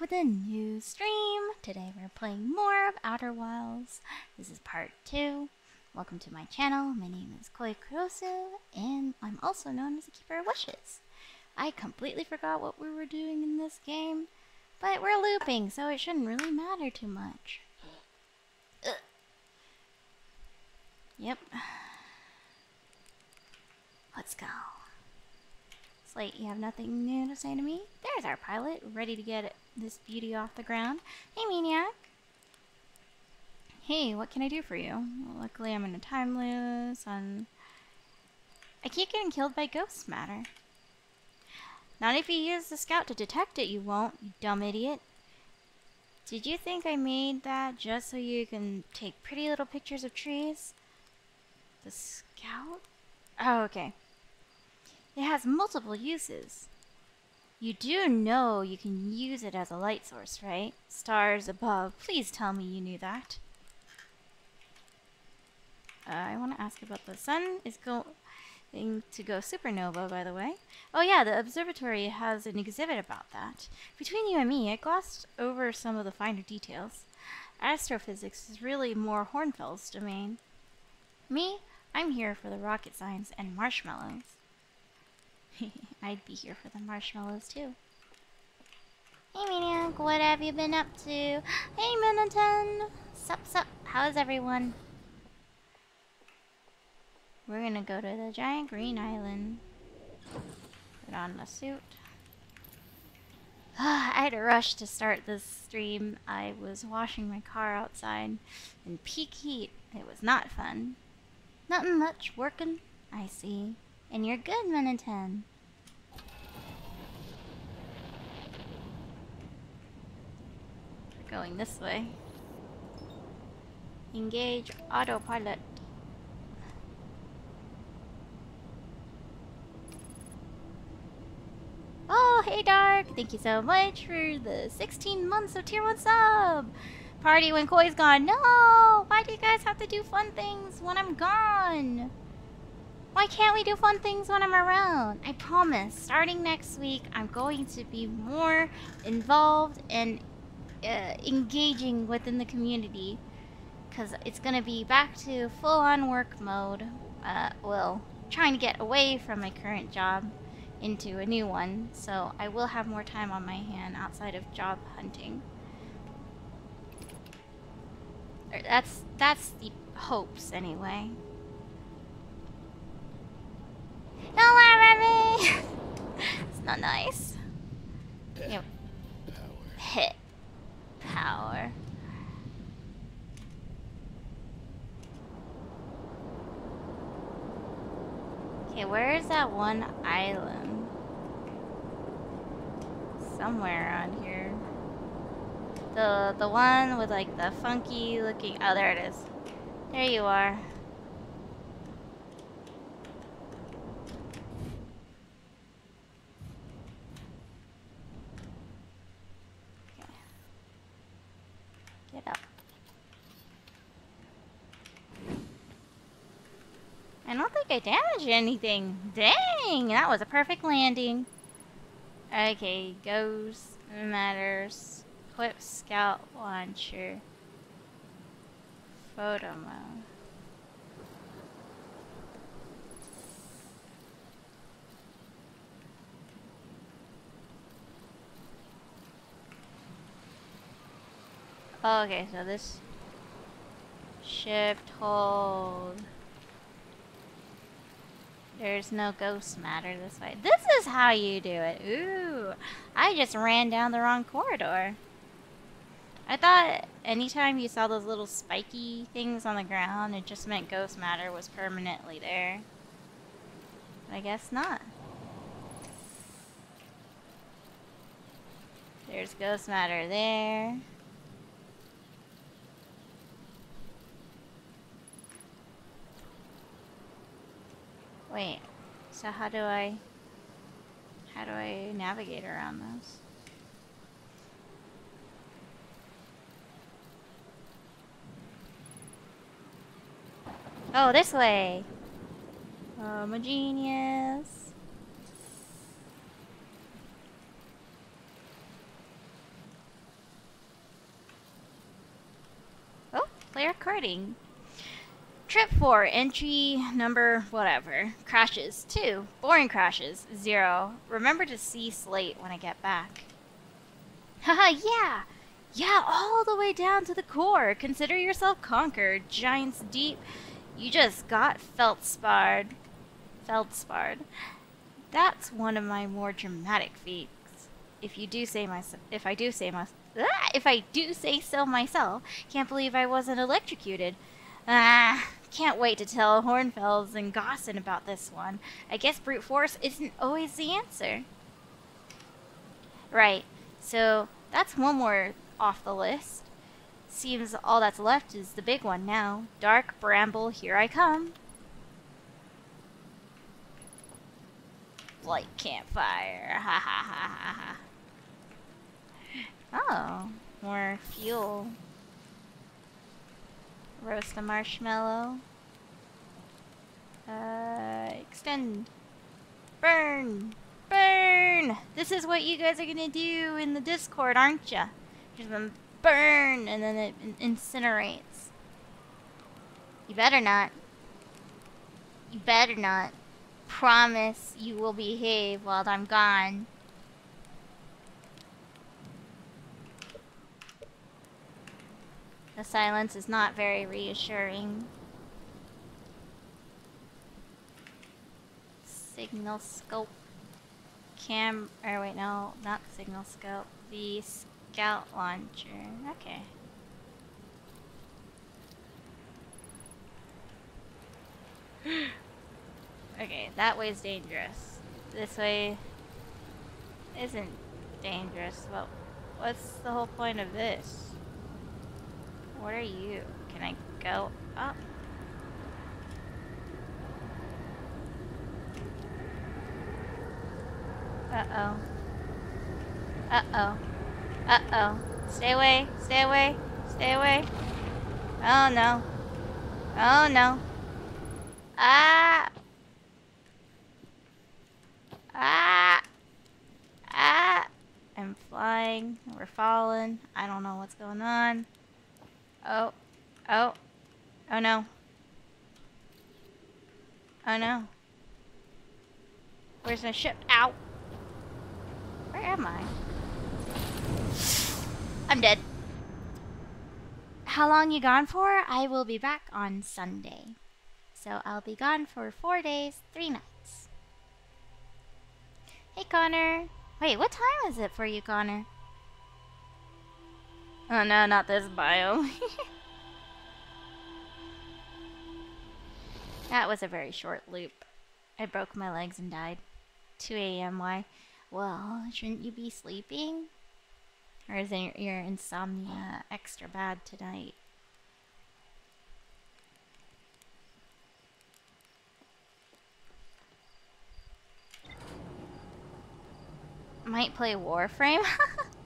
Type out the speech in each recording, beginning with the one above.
with a new stream. Today we're playing more of Outer Wilds. This is part two. Welcome to my channel. My name is Koi Kurosu, and I'm also known as a Keeper of Wishes. I completely forgot what we were doing in this game, but we're looping, so it shouldn't really matter too much. Ugh. Yep. Let's go. Slate, you have nothing new to say to me? There's our pilot, ready to get this beauty off the ground. Hey, Maniac. Hey, what can I do for you? Well, luckily, I'm in a time loop, and I keep getting killed by ghost matter. Not if you use the scout to detect it, you won't, you dumb idiot. Did you think I made that just so you can take pretty little pictures of trees? The scout? Oh, okay. It has multiple uses. You do know you can use it as a light source, right? Stars above. Please tell me you knew that. Uh, I want to ask about the sun is going to go supernova, by the way. Oh yeah, the observatory has an exhibit about that. Between you and me, I glossed over some of the finer details. Astrophysics is really more Hornfels' domain. Me, I'm here for the rocket science and marshmallows. I'd be here for the marshmallows too. Hey Maniac, what have you been up to? Hey Minoton! Sup sup, how's everyone? We're gonna go to the giant green island. Put on the suit. I had a rush to start this stream. I was washing my car outside in peak heat. It was not fun. Nothing much working, I see. And you're good, Miniton. We're going this way. Engage autopilot. Oh, hey Dark! Thank you so much for the 16 months of tier 1 sub! Party when Koi's gone. No! Why do you guys have to do fun things when I'm gone? Why can't we do fun things when I'm around? I promise, starting next week, I'm going to be more involved and uh, engaging within the community. Because it's going to be back to full-on work mode. Uh, well, trying to get away from my current job into a new one. So I will have more time on my hand outside of job hunting. That's that's the hopes anyway. Don't laugh at me! it's not nice. Yep. Hit. Power. Okay, where is that one island? Somewhere around here. The the one with like the funky looking oh there it is. There you are. Okay. Get up. I don't think I damaged anything. Dang, that was a perfect landing. Okay, ghost matters. Equip scout launcher. Photo mode. Oh, okay, so this shift hold. There's no ghost matter this way. This is how you do it. Ooh, I just ran down the wrong corridor. I thought anytime you saw those little spiky things on the ground, it just meant ghost matter was permanently there. But I guess not. There's ghost matter there. Wait, so how do I... How do I navigate around this? Oh, this way! I'm a genius! Oh, player recording. Trip 4, entry number whatever. Crashes. 2. Boring crashes. 0. Remember to see Slate when I get back. Haha, yeah! Yeah, all the way down to the core. Consider yourself conquered. Giant's Deep. You just got feldsparred. Feldsparred. That's one of my more dramatic feats. If you do say my, if I do say my, ah, if I do say so myself, can't believe I wasn't electrocuted. Ah, can't wait to tell Hornfels and Gossan about this one. I guess brute force isn't always the answer. Right, so that's one more off the list. Seems all that's left is the big one now. Dark Bramble, here I come. Light campfire. Ha ha ha ha ha. Oh, more fuel. Roast the marshmallow. Uh, extend. Burn! Burn! This is what you guys are gonna do in the Discord, aren't ya? Just burn, and then it incinerates. You better not. You better not. Promise you will behave while I'm gone. The silence is not very reassuring. Signal scope. Cam, or wait, no, not signal scope. The scout launcher. Okay. okay, that way's dangerous. This way isn't dangerous. Well, what's the whole point of this? What are you? Can I go up? Uh-oh. Uh-oh. Uh-oh. Stay away. Stay away. Stay away. Oh, no. Oh, no. Ah! Ah! Ah! I'm flying. We're falling. I don't know what's going on. Oh. Oh. Oh no. Oh no. Where's my ship? Ow! Where am I? I'm dead. How long you gone for? I will be back on Sunday. So I'll be gone for four days, three nights. Hey Connor. Wait, what time is it for you, Connor? Oh no, not this biome. that was a very short loop. I broke my legs and died. 2 a.m. Why? Well, shouldn't you be sleeping? Or is your insomnia extra bad tonight? Might play Warframe?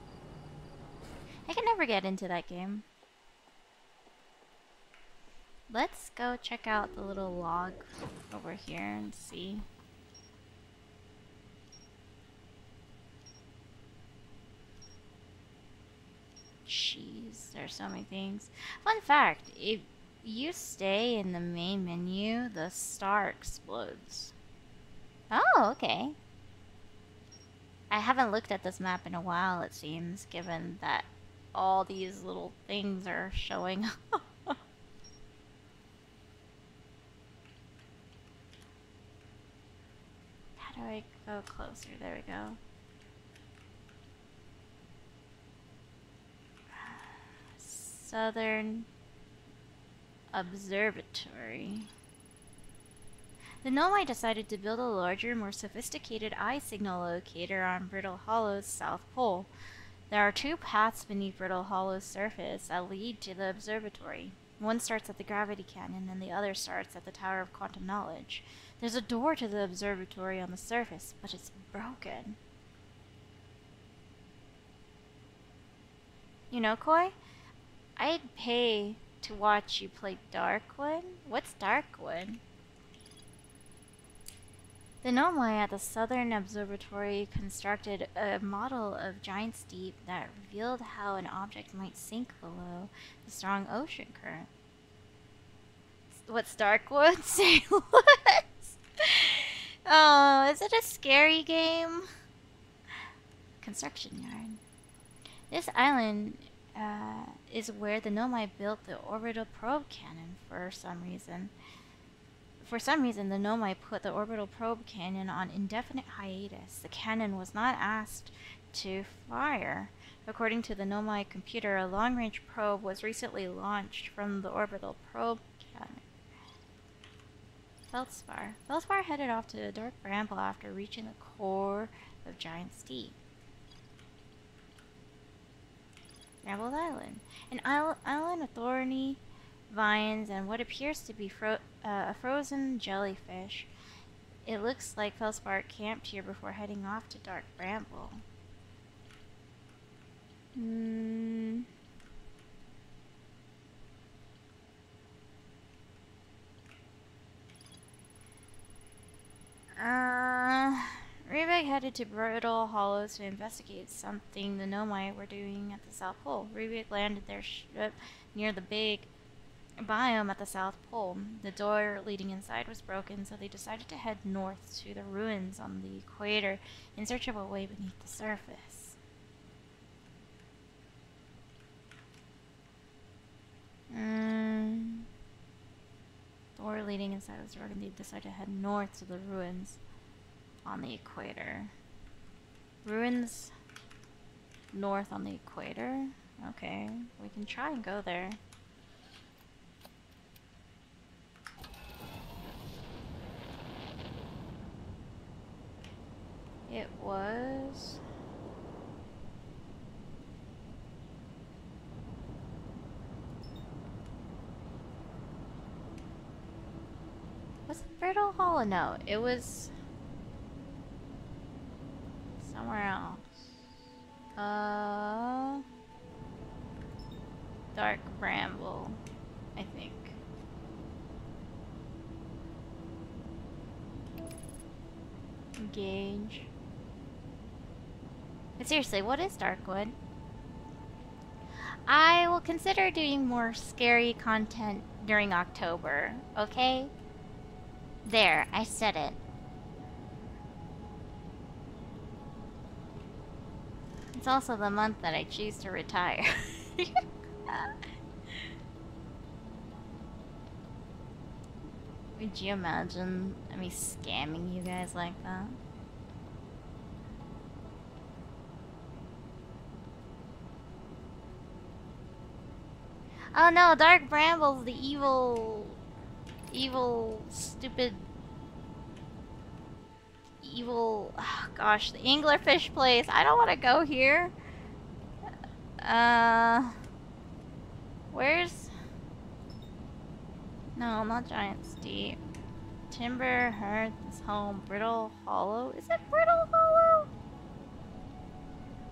I can never get into that game. Let's go check out the little log over here and see. Jeez, there's so many things. Fun fact, if you stay in the main menu, the star explodes. Oh, okay. I haven't looked at this map in a while, it seems, given that all these little things are showing How do I go closer? There we go. Southern Observatory. The Nomai decided to build a larger, more sophisticated eye signal locator on Brittle Hollow's south pole. There are two paths beneath Brittle Hollow's surface that lead to the observatory. One starts at the gravity Canyon, and the other starts at the Tower of Quantum Knowledge. There's a door to the observatory on the surface, but it's broken. You know, Koi? I'd pay to watch you play Darkwood. What's Darkwood? The Nomai at the Southern Observatory constructed a model of Giant's Deep that revealed how an object might sink below the strong ocean current. what Starkwood say was. oh, is it a scary game? Construction yard. This island uh, is where the Nomai built the orbital probe cannon for some reason. For some reason, the Nomai put the orbital probe cannon on indefinite hiatus. The cannon was not asked to fire. According to the Nomai computer, a long-range probe was recently launched from the orbital probe cannon. Feldspar. Feldspar headed off to Dark Bramble after reaching the core of Giant's Deep. Bramble Island. An island of thorny vines and what appears to be fro uh, a frozen jellyfish. It looks like Feldspar camped here before heading off to Dark Bramble. Hmm. Uh, Riebeck headed to Brittle Hollows to investigate something the Nomai were doing at the South Pole. Riebeck landed their ship near the big biome at the South Pole. The door leading inside was broken, so they decided to head north to the ruins on the equator in search of a way beneath the surface. Mm. Door leading inside was broken. They decided to head north to the ruins on the equator. Ruins north on the equator? Okay, we can try and go there. It was... Was it Brittle Hollow? No, it was... Somewhere else. Uh... Dark Bramble, I think. Engage. But seriously, what is Darkwood? I will consider doing more scary content during October, okay? There, I said it. It's also the month that I choose to retire. Would you imagine me scamming you guys like that? Oh no, Dark Bramble's the evil, evil, stupid, evil, oh gosh, the anglerfish place. I don't want to go here. Uh, where's, no, not Giant's Deep. Timber, Hearth's home, Brittle Hollow. Is it Brittle Hollow?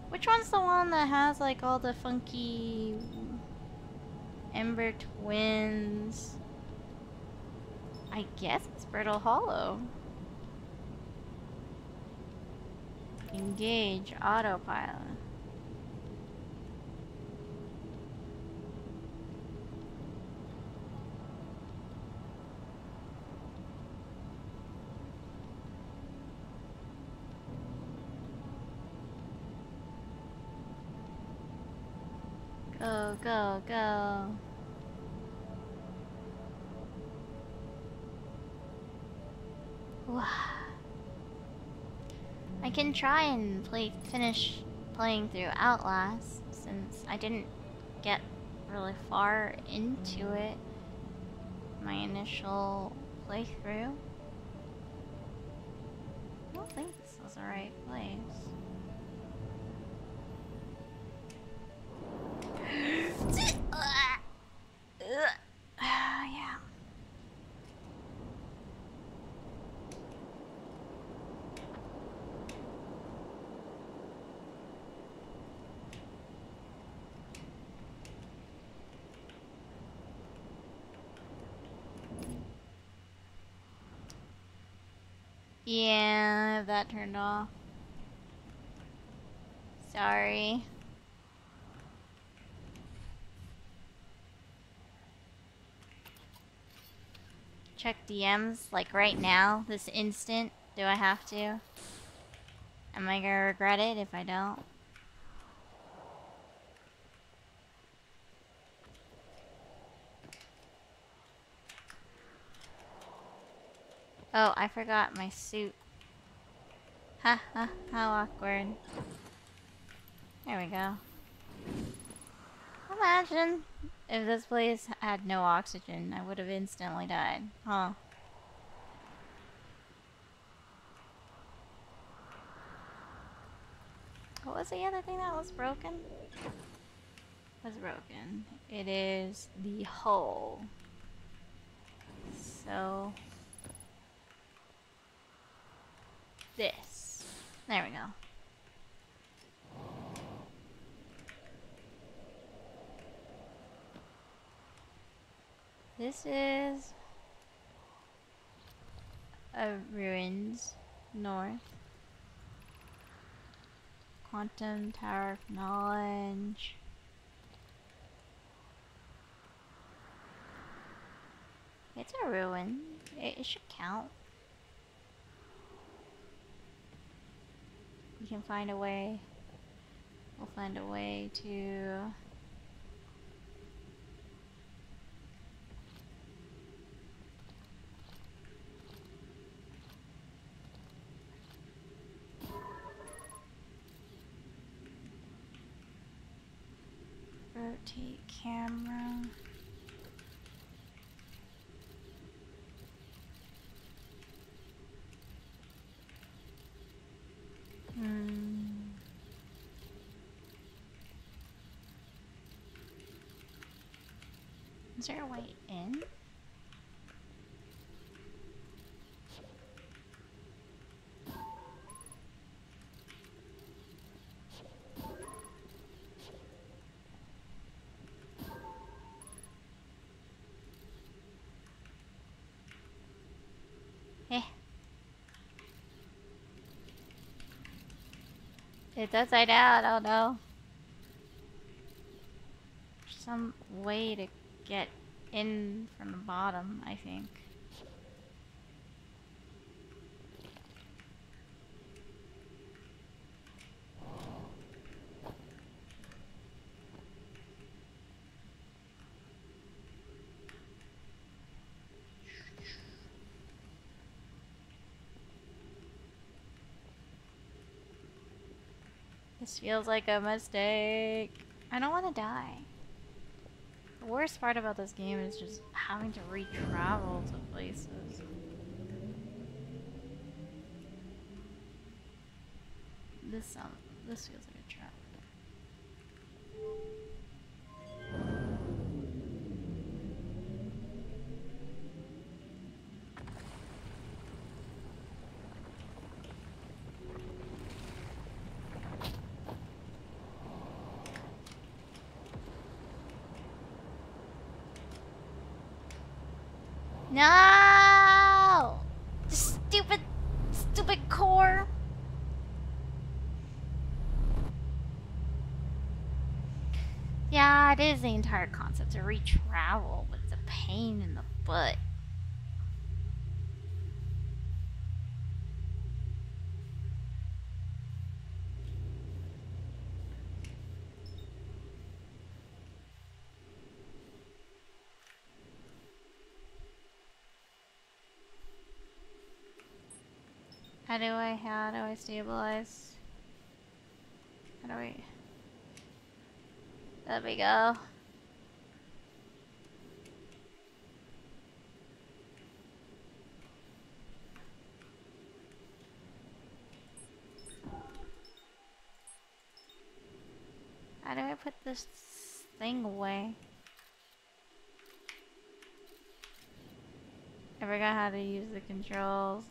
Which one's the one that has like all the funky Ember Twins. I guess it's Brittle Hollow. Engage autopilot. Go, go, go. I can try and play finish playing through Outlast since I didn't get really far into it my initial playthrough. I don't think this was the right place. Yeah. Yeah, that turned off. Sorry. Check DMs like right now, this instant? Do I have to? Am I gonna regret it if I don't? Oh, I forgot my suit. Ha ha, how awkward. There we go. Imagine if this place had no oxygen, I would have instantly died. Huh. What was the other thing that was broken? Was broken. It is the hull. So this. There we go. This is a ruins north. Quantum Tower of Knowledge. It's a ruin. It, it should count. We can find a way. We'll find a way to rotate camera. Hmm. Is there a way in? It does die down, oh no. Some way to get in from the bottom, I think. This feels like a mistake. I don't want to die. The worst part about this game is just having to re-travel to places. This sounds, this feels concept to re-travel, it's a pain in the butt. How do I, how do I stabilize? How do I... There we go. How do I put this thing away? I forgot how to use the controls.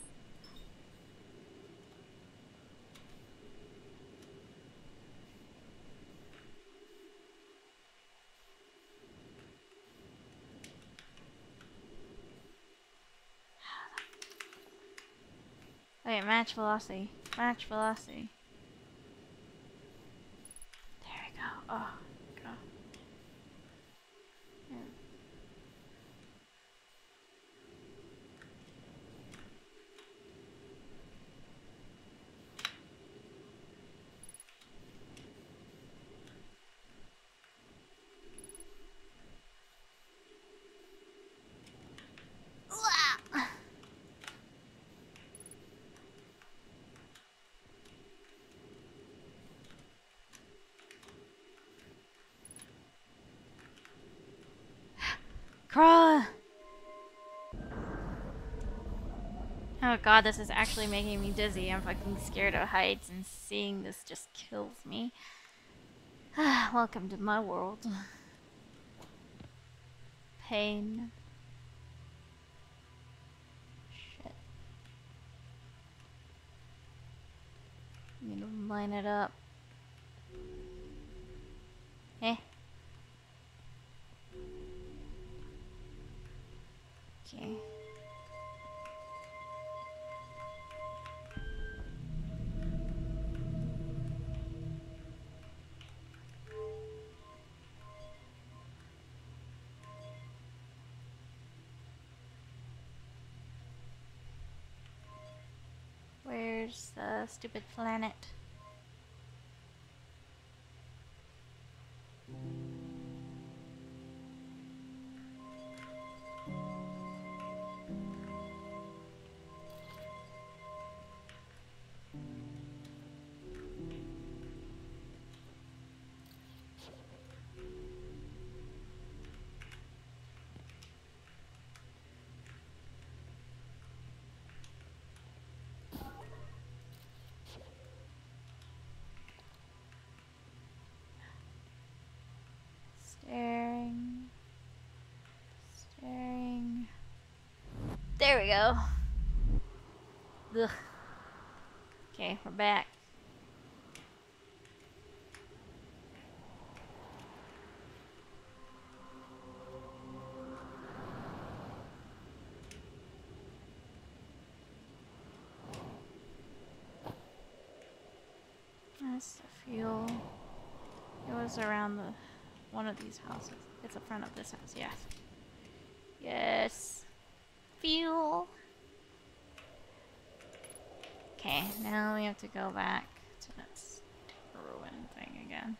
Wait, match velocity. Match velocity. There we go. Oh, go. Oh god, this is actually making me dizzy. I'm fucking scared of heights and seeing this just kills me. Welcome to my world. Pain. Shit. I'm gonna line it up. Eh. Okay. Where's the stupid planet? There we go. Ugh. Okay, we're back. That's the fuel. It was around the one of these houses. It's the front of this house, yes. Yes. Fuel. Okay, now we have to go back to this ruin thing again.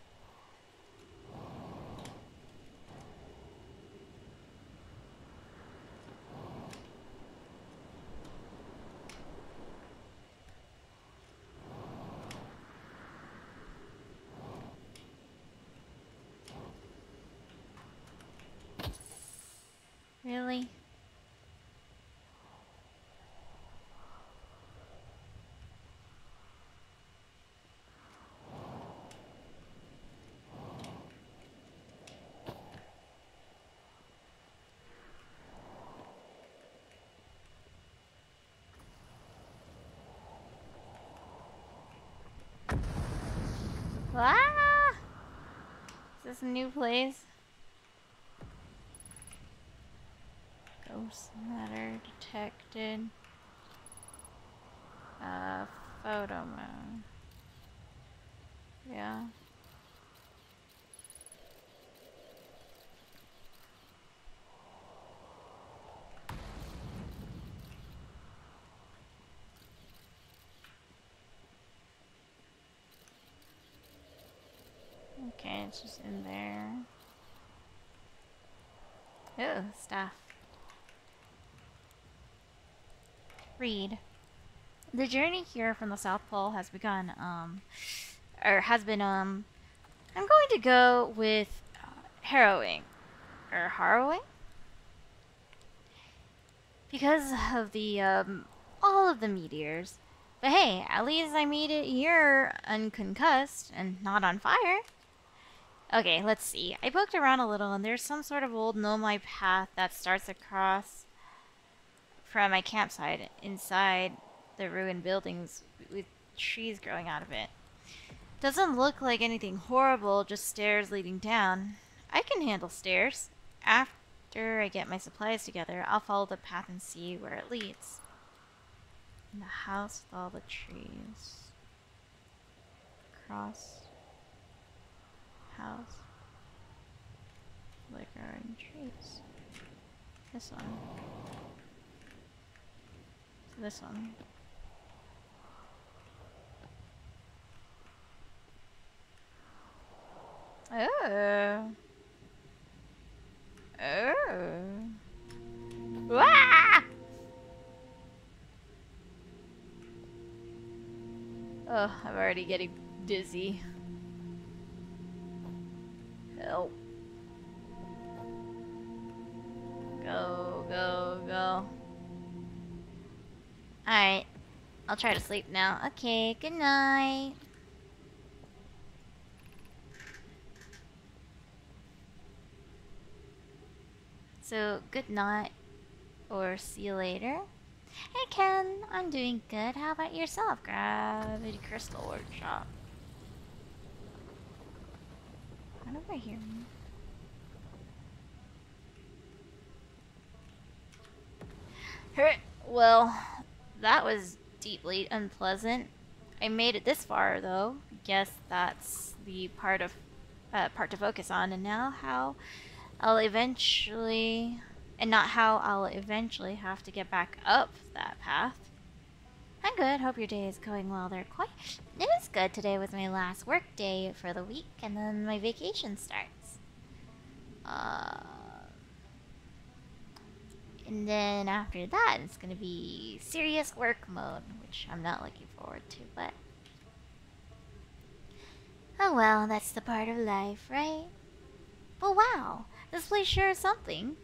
Really? Ah! Is a new place? Ghost matter detected. Uh, photo mode. Yeah. Just in there. Oh, stuff. Read. The journey here from the South Pole has begun, um, or has been, um, I'm going to go with uh, harrowing, or harrowing? Because of the, um, all of the meteors. But hey, at least I made it here unconcussed and not on fire. Okay, let's see. I poked around a little and there's some sort of old nomai path that starts across from my campsite inside the ruined buildings with trees growing out of it. Doesn't look like anything horrible, just stairs leading down. I can handle stairs. After I get my supplies together, I'll follow the path and see where it leads. In the house with all the trees. Cross. House. Liquor and trees. This one this one. Oh. Oh. Wah! Oh, I'm already getting dizzy. Help. Go, go, go. Alright. I'll try to sleep now. Okay, good night. So, good night. Or see you later. Hey Ken, I'm doing good. How about yourself? Gravity Crystal Workshop. Me? Well, that was deeply unpleasant. I made it this far, though. Guess that's the part of uh, part to focus on, and now how I'll eventually, and not how I'll eventually have to get back up that path. I'm good. Hope your day is going well there. It is good. Today was my last work day for the week, and then my vacation starts. Uh, and then after that, it's going to be serious work mode, which I'm not looking forward to, but... Oh well, that's the part of life, right? But wow, this place sure is something.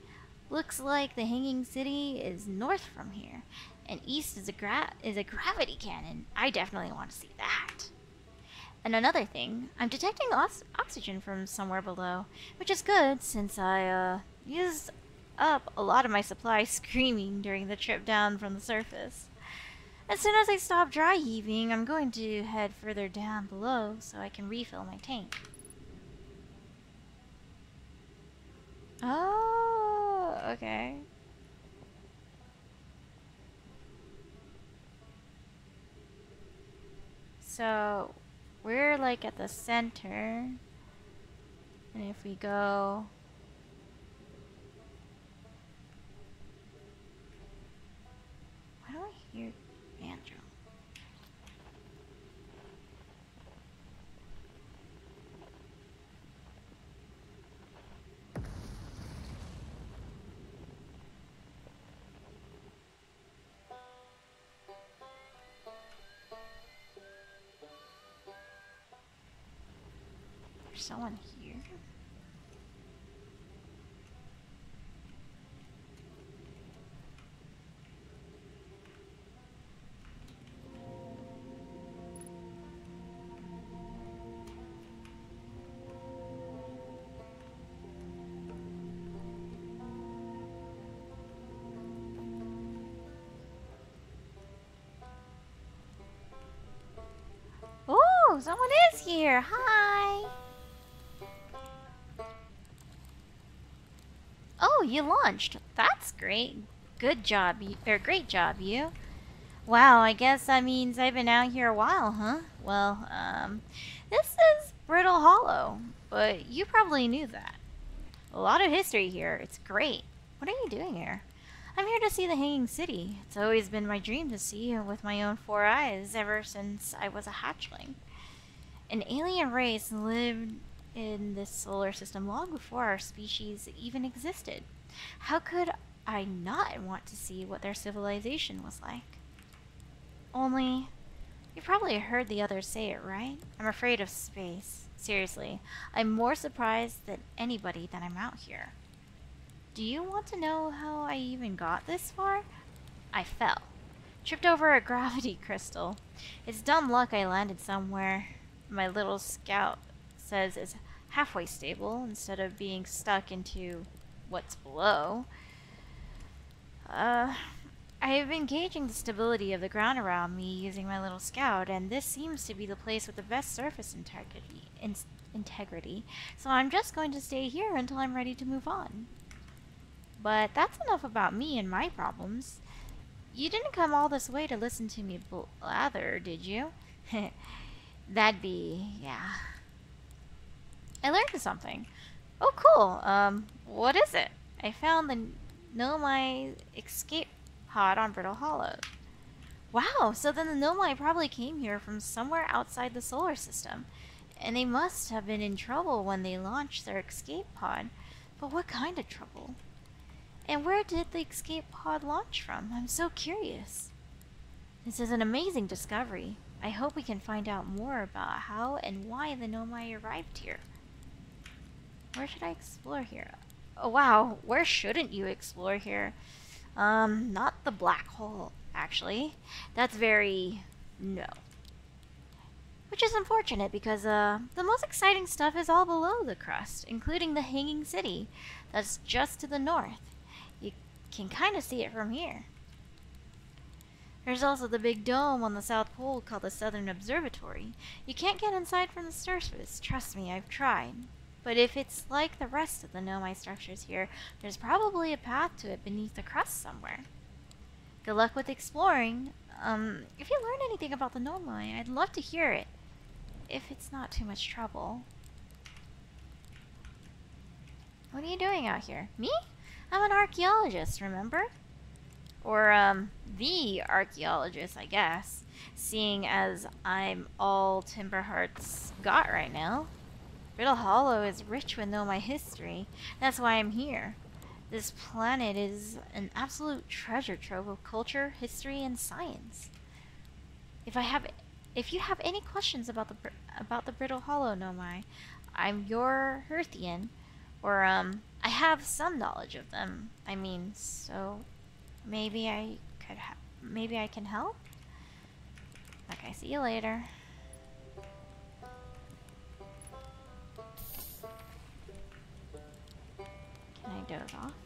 Looks like the Hanging City is north from here, and east is a gra is a gravity cannon. I definitely want to see that. And another thing, I'm detecting oxygen from somewhere below, which is good since I uh, used up a lot of my supply screaming during the trip down from the surface. As soon as I stop dry heaving, I'm going to head further down below so I can refill my tank. Oh, okay. So, we're like at the center. And if we go There's someone here. Oh, someone is here. Hi. You launched. That's great. Good job, or great job, you. Wow, I guess that means I've been out here a while, huh? Well, um, this is Brittle Hollow, but you probably knew that. A lot of history here. It's great. What are you doing here? I'm here to see the Hanging City. It's always been my dream to see it with my own four eyes ever since I was a hatchling. An alien race lived in this solar system long before our species even existed. How could I not want to see what their civilization was like? Only, you probably heard the others say it, right? I'm afraid of space. Seriously, I'm more surprised than anybody that I'm out here. Do you want to know how I even got this far? I fell. Tripped over a gravity crystal. It's dumb luck I landed somewhere my little scout says is halfway stable instead of being stuck into what's below. Uh, I have been gauging the stability of the ground around me using my little scout, and this seems to be the place with the best surface integrity. In integrity. So I'm just going to stay here until I'm ready to move on. But that's enough about me and my problems. You didn't come all this way to listen to me blather, did you? That'd be, yeah. I learned something. Oh, cool. Um, what is it? I found the Nomai escape pod on Brittle Hollow. Wow, so then the Nomai probably came here from somewhere outside the solar system. And they must have been in trouble when they launched their escape pod. But what kind of trouble? And where did the escape pod launch from? I'm so curious. This is an amazing discovery. I hope we can find out more about how and why the Nomai arrived here. Where should I explore here? Oh wow, where shouldn't you explore here? Um, not the black hole. actually. That's very no. Which is unfortunate because uh, the most exciting stuff is all below the crust, including the Hanging City that's just to the north. You can kind of see it from here. There's also the big dome on the South Pole called the Southern Observatory. You can't get inside from the surface, trust me, I've tried. But if it's like the rest of the Nomai structures here, there's probably a path to it beneath the crust somewhere. Good luck with exploring. Um, if you learn anything about the Nomai, I'd love to hear it. If it's not too much trouble. What are you doing out here? Me? I'm an archaeologist, remember? Or, um, the archaeologist, I guess. Seeing as I'm all Timber Hearth's got right now. Brittle Hollow is rich with Nomai history. That's why I'm here. This planet is an absolute treasure trove of culture, history, and science. If I have, if you have any questions about the about the Brittle Hollow Nomai, I'm your Hearthian, or um, I have some knowledge of them. I mean, so maybe I could, maybe I can help. Okay, see you later. I doze off?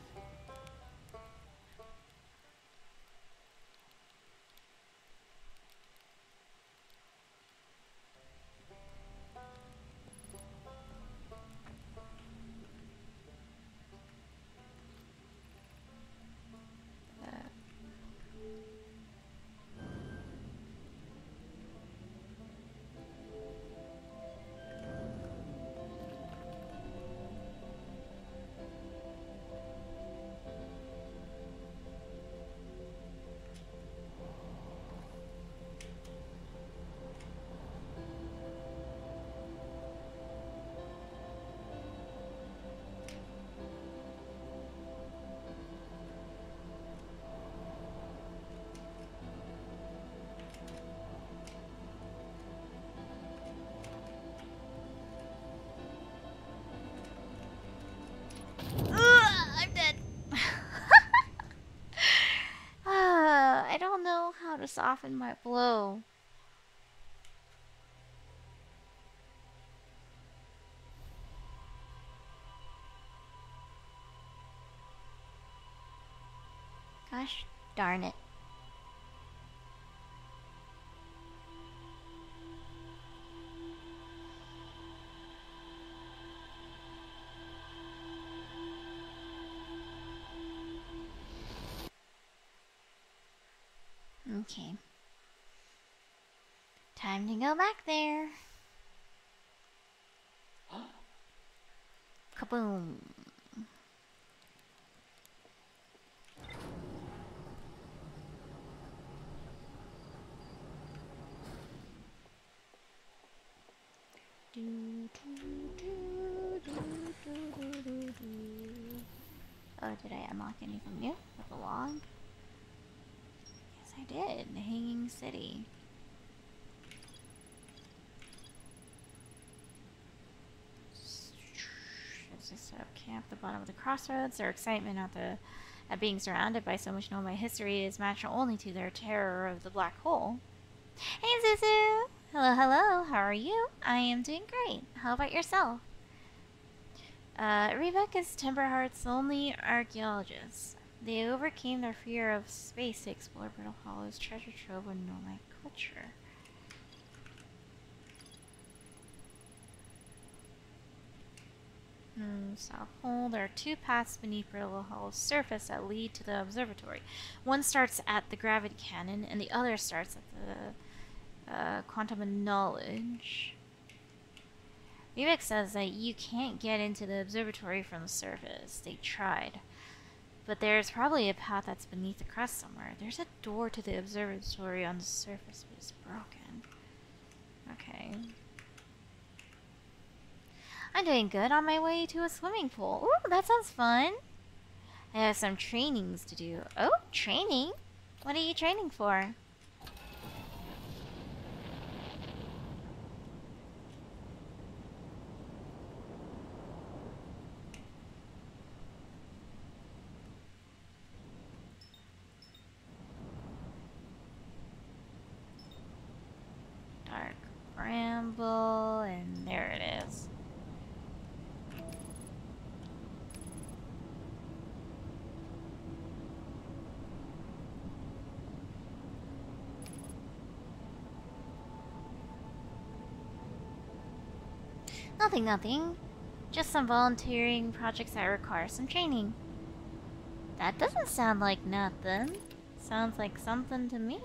Soften my blow. Gosh darn it. Okay. Time to go back there. Kaboom. Oh, did I unlock anything new with the log? I did. Hanging City. As set up camp at the bottom of the crossroads, their excitement at the at being surrounded by so much Nomai history is matched only to their terror of the black hole. Hey Zuzu! Hello, hello, how are you? I am doing great. How about yourself? Uh, Riebeck's Timberheart's only archaeologist. They overcame their fear of space to explore Brittle Hollow's treasure trove of Nomai culture. Hmm, South Pole. There are two paths beneath Brittle Hollow's surface that lead to the observatory. One starts at the gravity cannon, and the other starts at the uh, quantum of knowledge. Riebeck says that you can't get into the observatory from the surface. They tried. But there's probably a path that's beneath the crust somewhere. There's a door to the observatory on the surface, but it's broken. Okay. I'm doing good on my way to a swimming pool. Ooh, that sounds fun. I have some trainings to do. Oh, training? What are you training for? Symbol, and there it is. Nothing, nothing. Just some volunteering projects that require some training. That doesn't sound like nothing. Sounds like something to me.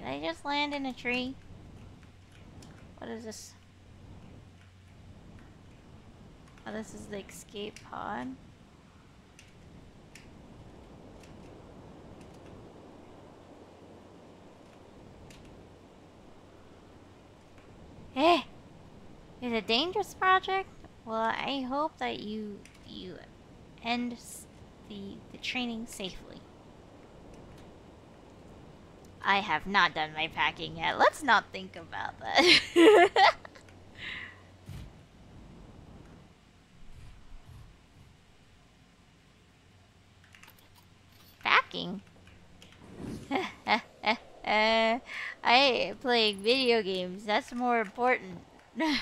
Did Just land in a tree? What is this? Oh, this is the escape pod. Eh! Is a dangerous project? Well, I hope that you you end the the training safely. I have not done my packing yet. Let's not think about that. packing? I play video games. That's more important. I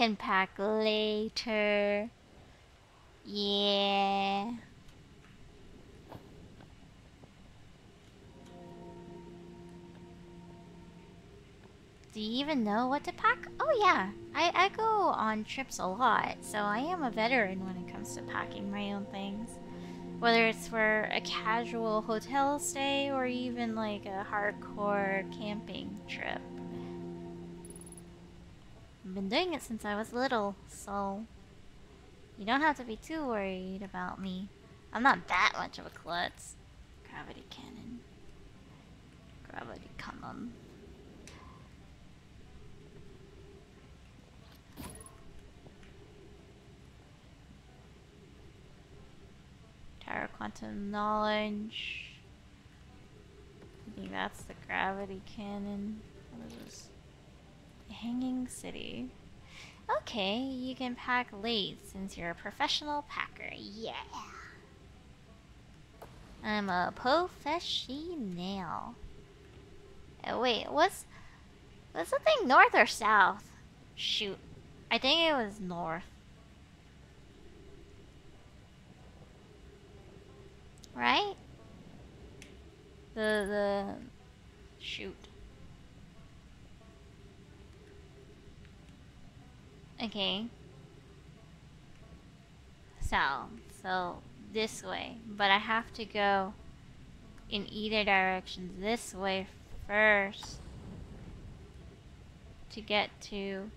can pack later. Yeah. Do you even know what to pack? Oh yeah, I, I go on trips a lot, so I am a veteran when it comes to packing my own things. Whether it's for a casual hotel stay or even like a hardcore camping trip. I've been doing it since I was little, so you don't have to be too worried about me. I'm not that much of a klutz. Gravity cannon. Gravity cannon. Power quantum knowledge. I think that's the gravity cannon. What is this? Hanging city. Okay, you can pack late since you're a professional packer. Yeah. I'm a professional. Oh, wait, what's what's the thing north or south? Shoot. I think it was north. Right? The, the... Shoot. Okay. So, so this way. But I have to go in either direction this way first to get to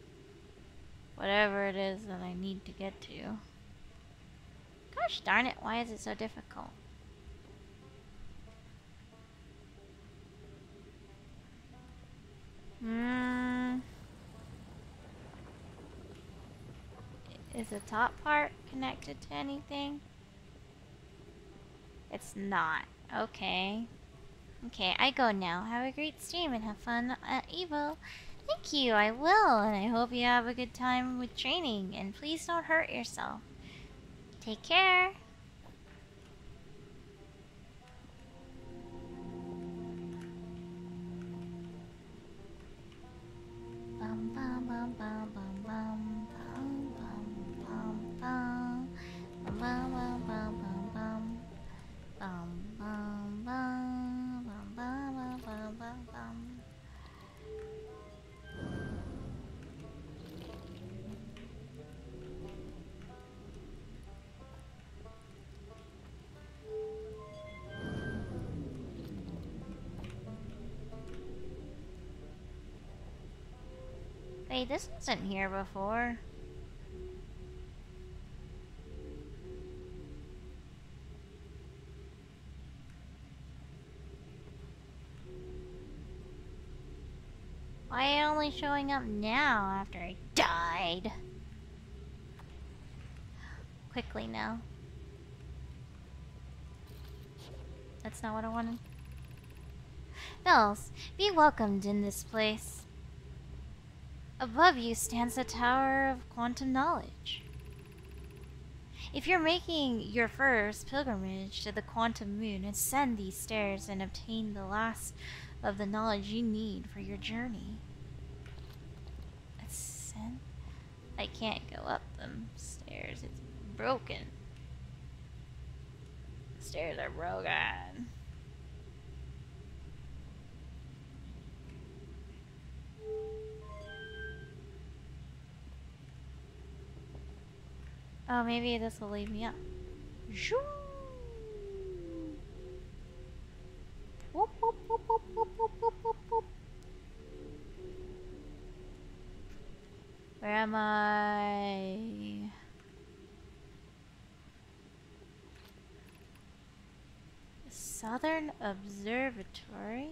whatever it is that I need to get to. Gosh darn it, why is it so difficult? Hmm. Is the top part connected to anything? It's not. Okay. Okay, I go now. Have a great stream and have fun at Evo. Thank you, I will, and I hope you have a good time with training, and please don't hurt yourself. Take care. bum bum bum bum bum bum Wait, this wasn't here before. Why are you only showing up now after I died? Quickly now. That's not what I wanted. Bells, be welcomed in this place. Above you stands the Tower of Quantum Knowledge. If you're making your first pilgrimage to the Quantum Moon, ascend these stairs and obtain the last of the knowledge you need for your journey. Ascend? I can't go up them stairs. It's broken. The stairs are broken. Oh, maybe this will lead me up. Whoop, whoop, Where am I? Southern Observatory?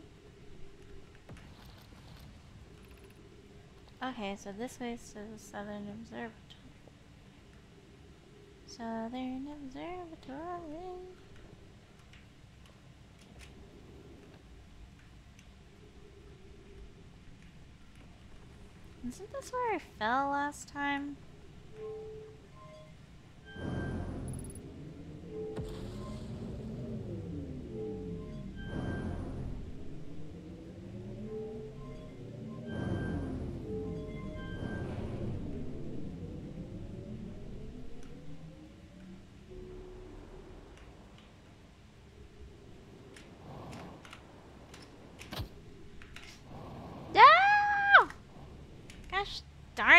Okay, so this way is to the Southern Observatory. Southern Observatory. Isn't this where I fell last time?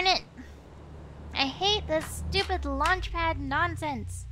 Darn it! I hate this stupid launchpad nonsense.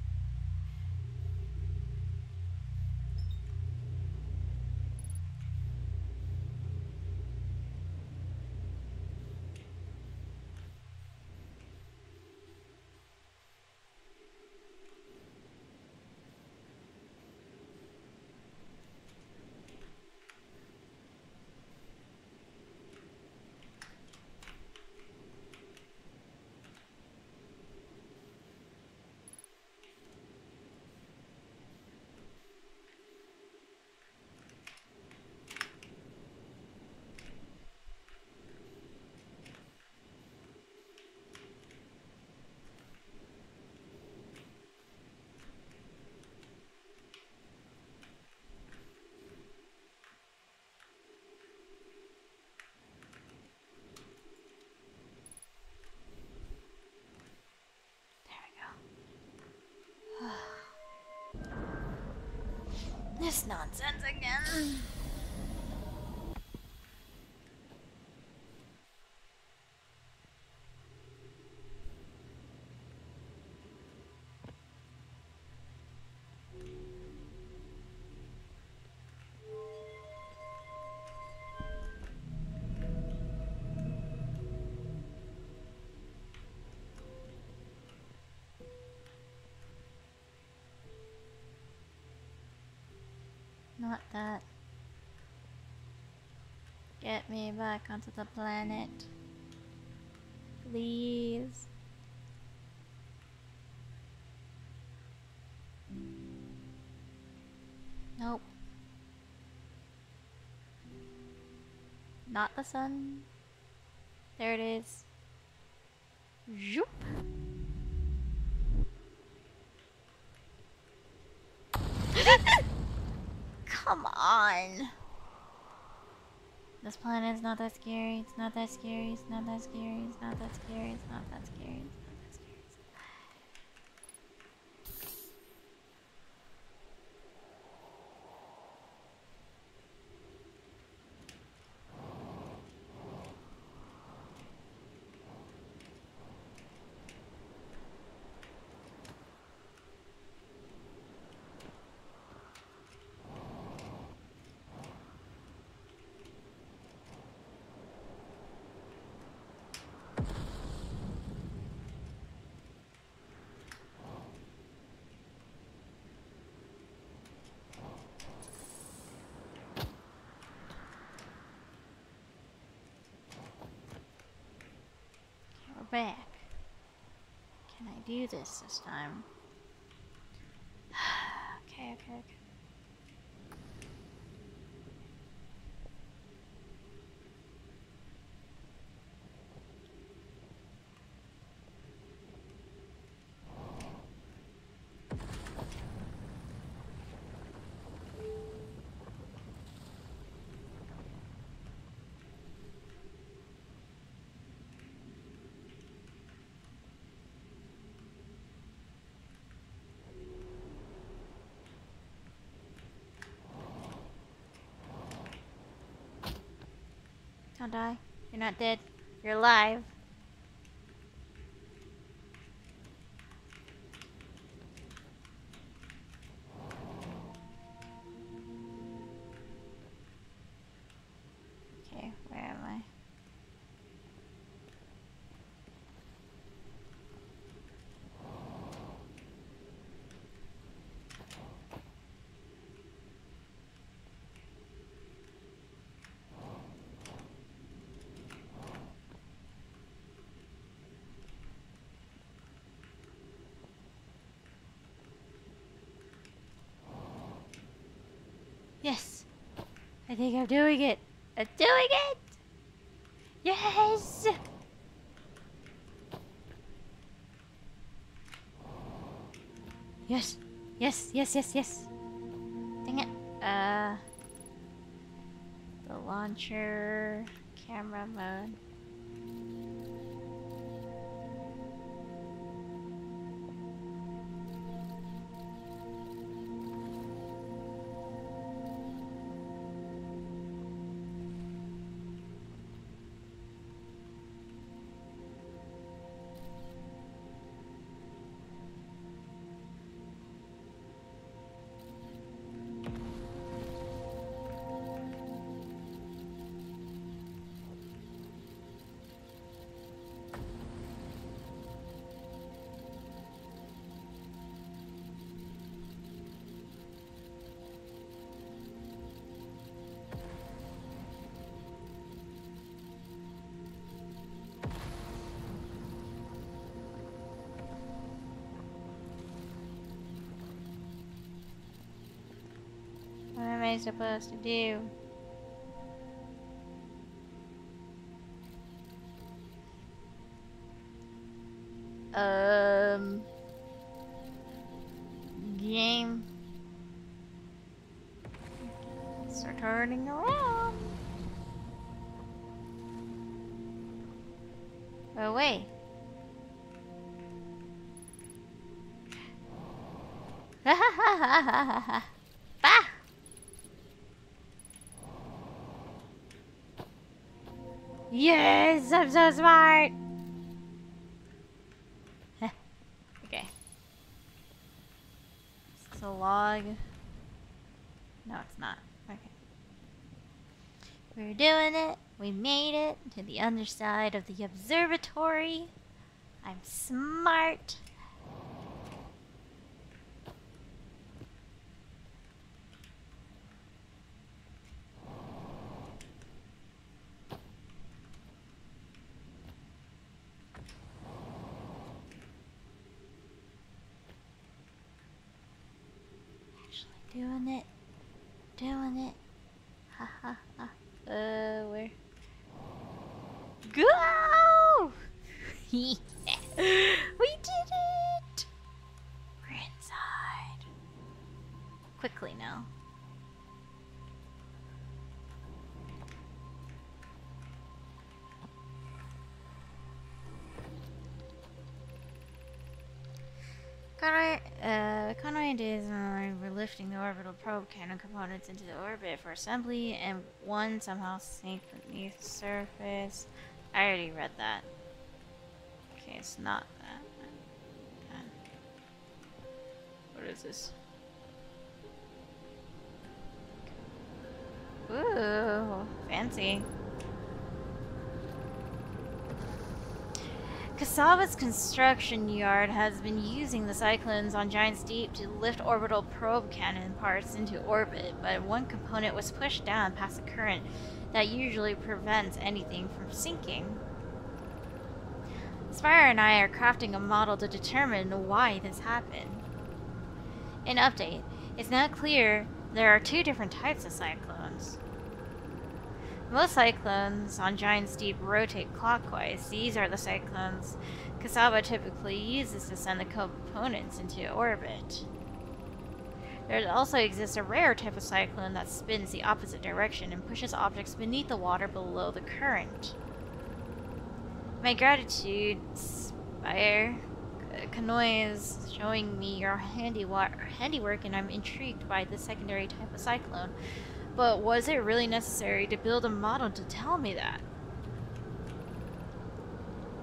Nonsense again. Me back onto the planet. Please. Nope. Not the sun. There it is. Zoop. Come on. This planet is not that scary. It's not that scary. It's not that scary. It's not that scary. It's not that scary. It's not that scary. Okay, we're back. Can I do this this time? okay, okay, okay. Don't die. You're not dead. You're alive. Okay, where am I? Yes. I think I'm doing it. I'm doing it. Yes. Yes. Yes, yes, yes, yes. Dang it. Uh the launcher camera mode. I supposed to do? Um. Game. Start turning around. Oh, wait. bah! Yes, I'm so smart. okay. It's a log. No, it's not. Okay. We're doing it. We made it to the underside of the observatory. I'm smart. Uh, Conroy and Daisy were lifting the orbital probe cannon components into the orbit for assembly, and one somehow sank beneath the surface. I already read that. Okay, it's not that. What is this? Ooh, fancy. Cassava's construction yard has been using the cyclones on Giant's Deep to lift orbital probe cannon parts into orbit, but one component was pushed down past a current that usually prevents anything from sinking. Spire and I are crafting a model to determine why this happened. In update, it's now clear there are two different types of cyclones. Most cyclones on Giant's Deep rotate clockwise. These are the cyclones Cassava typically uses to send the components into orbit. There also exists a rare type of cyclone that spins the opposite direction and pushes objects beneath the water below the current. My gratitude, Spire. Kanoi is showing me your handiwork and I'm intrigued by this secondary type of cyclone. But was it really necessary to build a model to tell me that?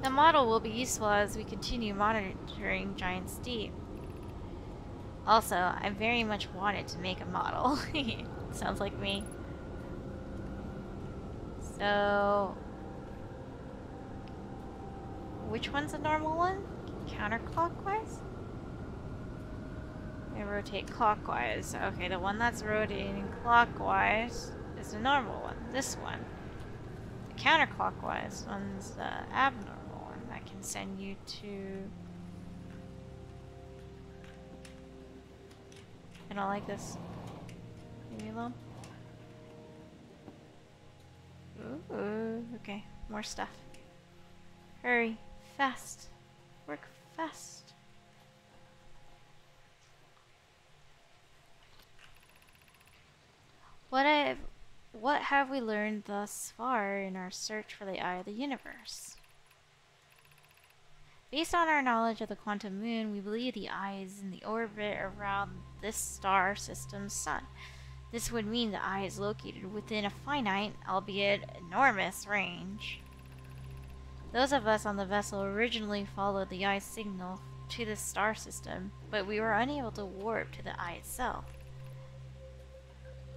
The model will be useful as we continue monitoring Giant's Deep. Also, I very much wanted to make a model. Sounds like me. So... Which one's a normal one? Counterclockwise? Rotate clockwise. Okay, the one that's rotating clockwise is the normal one. This one. The counterclockwise one's the abnormal one. That can send you to... I don't like this. Leave me alone. Ooh, okay. More stuff. Hurry. Fast. Work fast. What have what have we learned thus far in our search for the eye of the universe? Based on our knowledge of the quantum moon, we believe the eye is in the orbit around this star system's sun. This would mean the eye is located within a finite, albeit enormous, range. Those of us on the vessel originally followed the eye's signal to the star system, but we were unable to warp to the eye itself.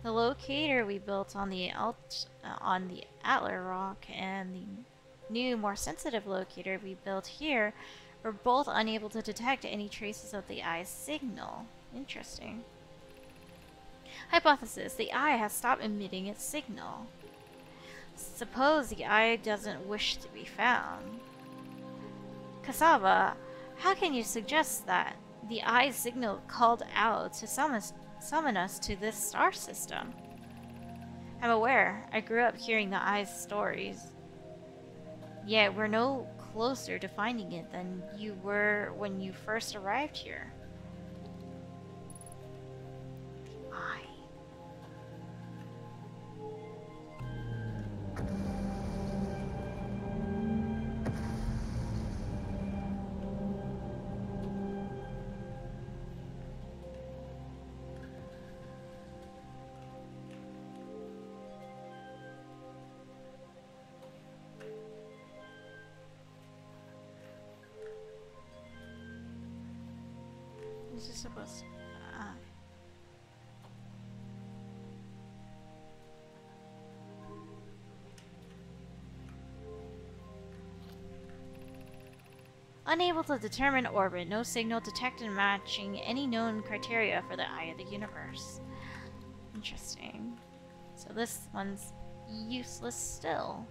The locator we built on the Alt uh, on the Attlerock and the new, more sensitive locator we built here were both unable to detect any traces of the eye's signal. Interesting. Hypothesis. The eye has stopped emitting its signal. Suppose the eye doesn't wish to be found. Cassava, how can you suggest that? The eye's signal called out to summon, summon us to this star system. I'm aware. I grew up hearing the eye's stories. Yet we're no closer to finding it than you were when you first arrived here. supposed Unable to determine orbit, no signal detected matching any known criteria for the eye of the universe. Interesting. So this one's useless still.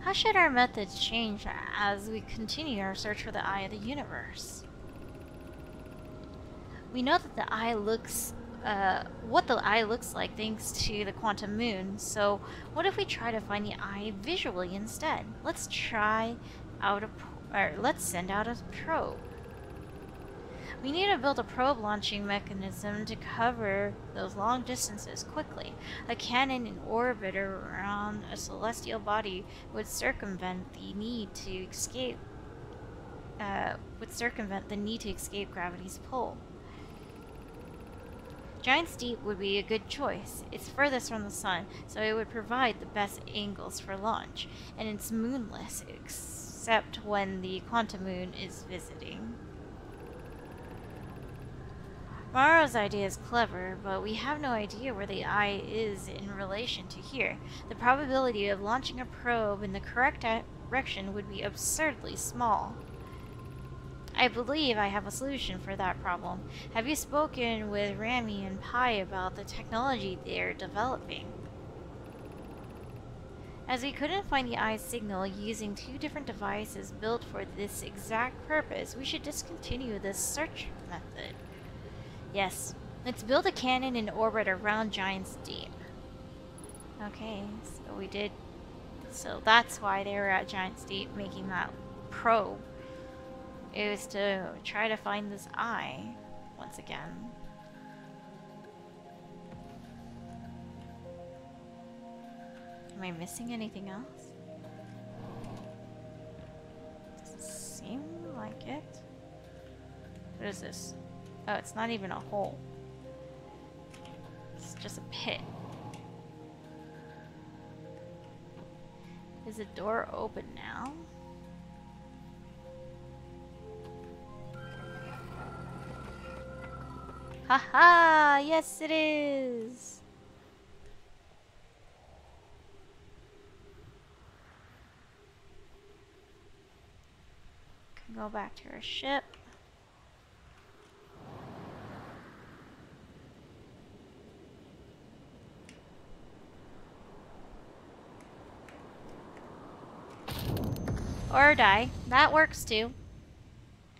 How should our methods change as we continue our search for the eye of the universe? We know that the eye looks, uh, what the eye looks like thanks to the quantum moon, so what if we try to find the eye visually instead? Let's try out a, or let's send out a probe. We need to build a probe launching mechanism to cover those long distances quickly. A cannon in orbit around a celestial body would circumvent the need to escape uh, would circumvent the need to escape gravity's pull. Giant's Deep would be a good choice. It's furthest from the sun, so it would provide the best angles for launch, and it's moonless except when the quantum moon is visiting. Morrow's idea is clever, but we have no idea where the eye is in relation to here. The probability of launching a probe in the correct direction would be absurdly small. I believe I have a solution for that problem. Have you spoken with Ramie and Pye about the technology they're developing? As we couldn't find the eye signal using two different devices built for this exact purpose, we should discontinue this search method. Yes. Let's build a cannon in orbit around Giant's Deep. Okay, so we did... So that's why they were at Giant's Deep making that probe. It was to try to find this eye once again. Am I missing anything else? Doesn't seem like it. What is this? Oh, it's not even a hole. It's just a pit. Is the door open now? Haha! -ha! Yes, it is! Can go back to our ship. Or die. That works too.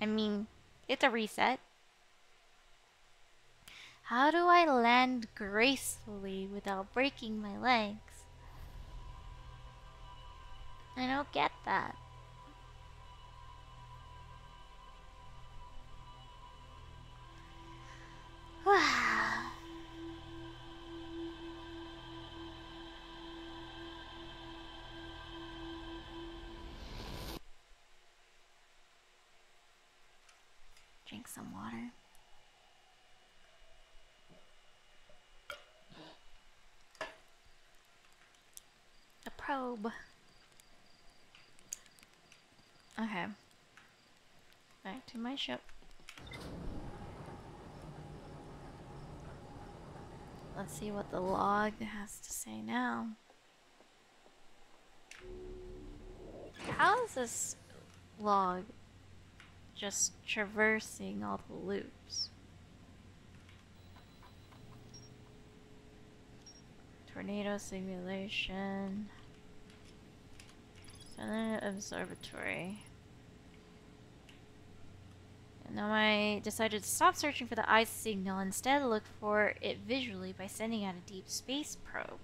I mean, it's a reset. How do I land gracefully without breaking my legs? I don't get that. Drink some water. Probe. Okay. Back to my ship. Let's see what the log has to say now. How is this log just traversing all the loops? Tornado simulation. Southern Observatory. And now I decided to stop searching for the eye signal, instead look for it visually by sending out a deep space probe.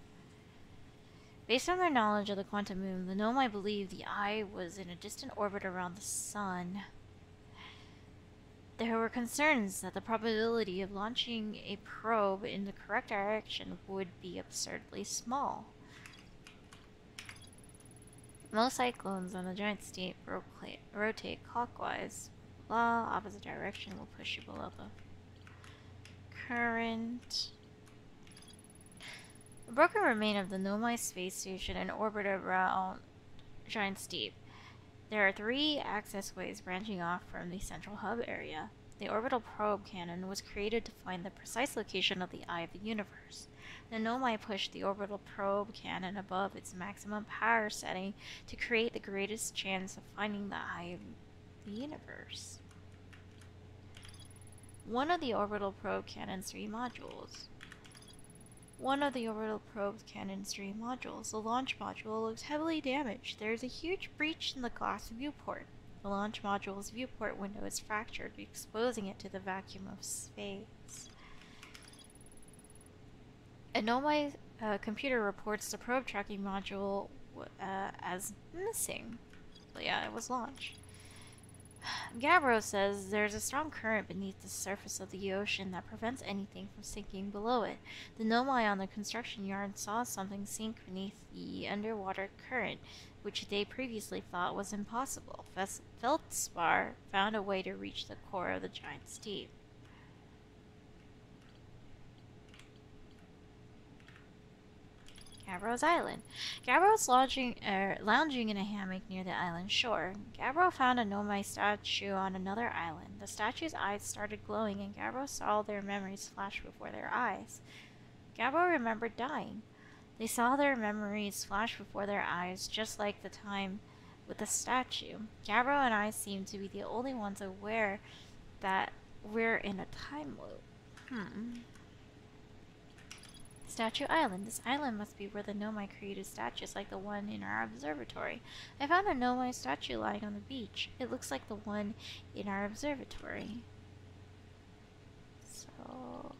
Based on their knowledge of the quantum moon, the Nomai believed the eye was in a distant orbit around the sun. There were concerns that the probability of launching a probe in the correct direction would be absurdly small. Most cyclones on the Giant's Deep rotate clockwise. Law, opposite direction will push you below the current. The broken remain of the Nomai space station in orbit around Giant's Deep. There are three access ways branching off from the central hub area. The orbital probe cannon was created to find the precise location of the eye of the universe. The Nomai pushed the orbital probe cannon above its maximum power setting to create the greatest chance of finding the eye of the universe. One of the orbital probe cannon's three modules. One of the orbital probe cannon's three modules, the launch module, looks heavily damaged. There is a huge breach in the glass viewport. The launch module's viewport window is fractured, exposing it to the vacuum of space. A Nomai uh, computer reports the probe tracking module uh, as missing. But yeah, it was launched. Gabbro says there's a strong current beneath the surface of the ocean that prevents anything from sinking below it. The Nomai on the construction yard saw something sink beneath the underwater current, which they previously thought was impossible. Feldspar found a way to reach the core of the Giant's Deep. Gabbro's Island. Gabbro was lounging, er, lounging in a hammock near the island shore. Gabbro found a Nomai statue on another island. The statue's eyes started glowing, and Gabbro saw their memories flash before their eyes. Gabbro remembered dying. They saw their memories flash before their eyes, just like the time with the statue. Gabbro and I seem to be the only ones aware that we're in a time loop. Hmm. Statue Island. This island must be where the Nomai created statues like the one in our observatory. I found a Nomai statue lying on the beach. It looks like the one in our observatory. So...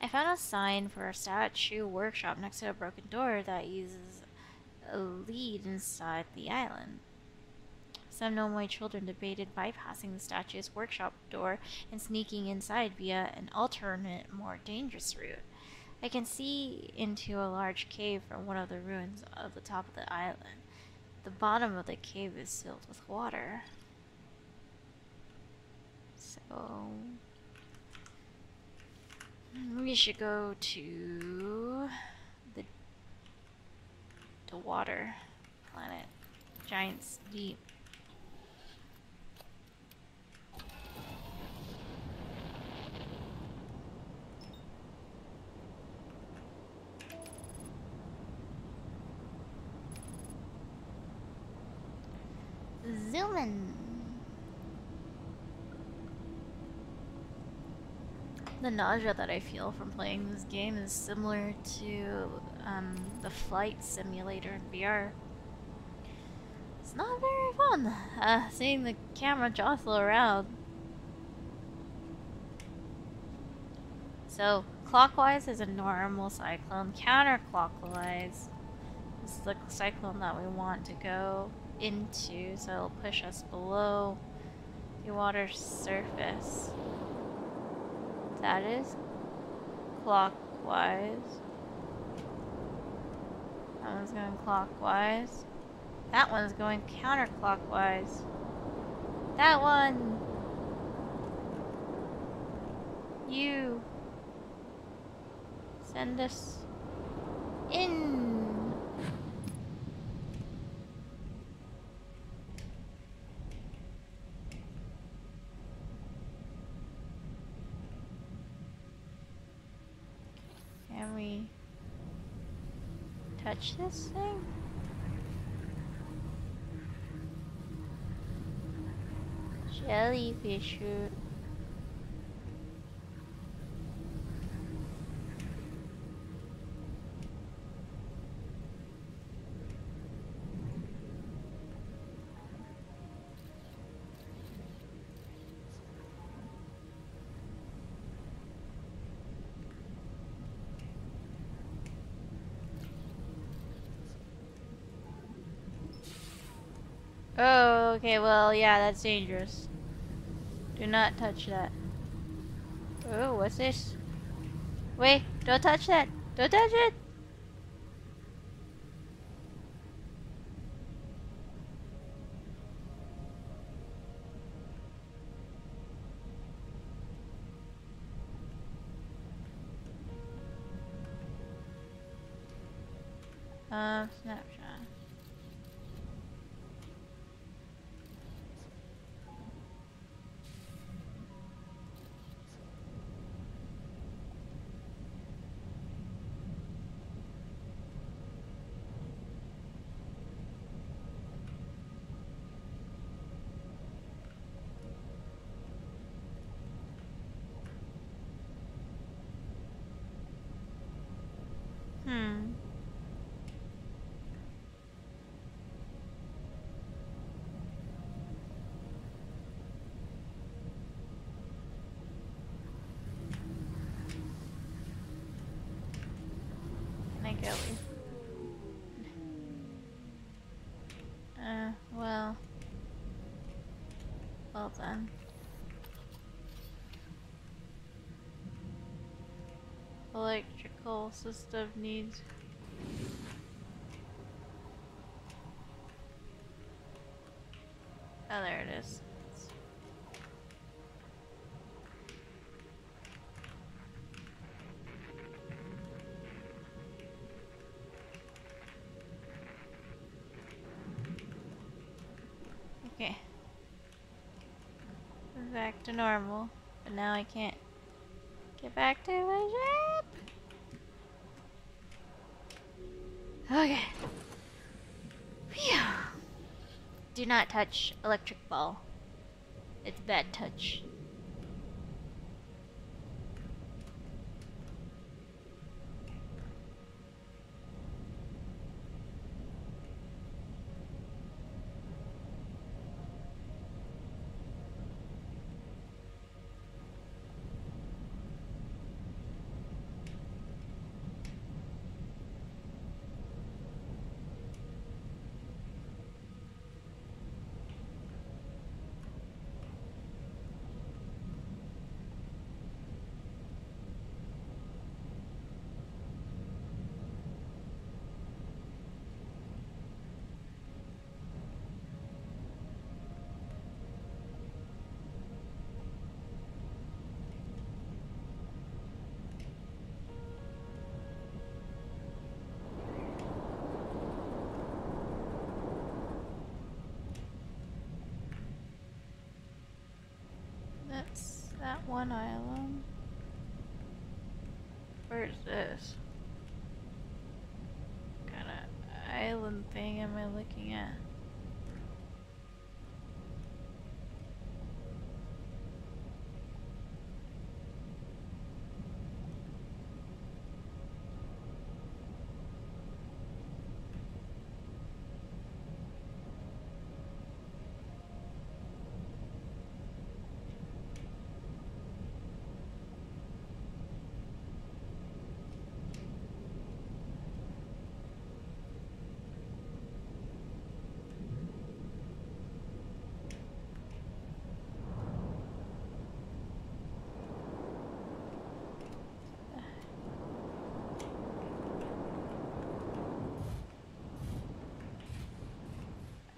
I found a sign for a statue workshop next to a broken door that uses a lead inside the island. Some Nomai children debated bypassing the statue's workshop door and sneaking inside via an alternate, more dangerous route. I can see into a large cave from one of the ruins of the top of the island. The bottom of the cave is filled with water. So... We should go to the the water planet. Giant's Deep. Zooming. The nausea that I feel from playing this game is similar to um, the flight simulator in VR. It's not very fun, uh, seeing the camera jostle around. So, clockwise is a normal cyclone, counterclockwise is the cyclone that we want to go into, so it'll push us below the water surface. That is clockwise. That one's going clockwise. That one's going counterclockwise. That one! You! Send us in! Touch this thing? Jellyfish root. Well, yeah, that's dangerous. Do not touch that. Oh, what's this? Wait, don't touch that! Don't touch it! Electrical system needs Oh, there it is. Okay. Back to normal. But now I can't get back to my ship. Not touch electric ball. It's bad touch.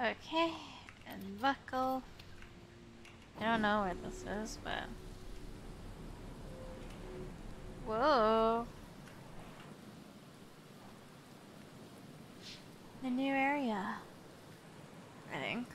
Okay, and buckle. I don't know where this is, but... Whoa! The new area. I think.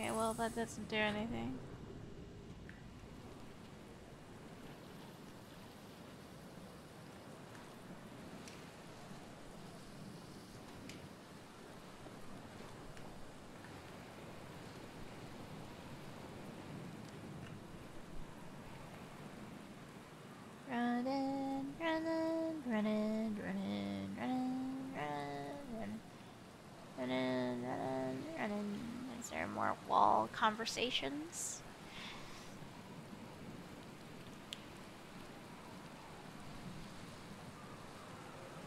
Okay, well that doesn't do anything. Conversations?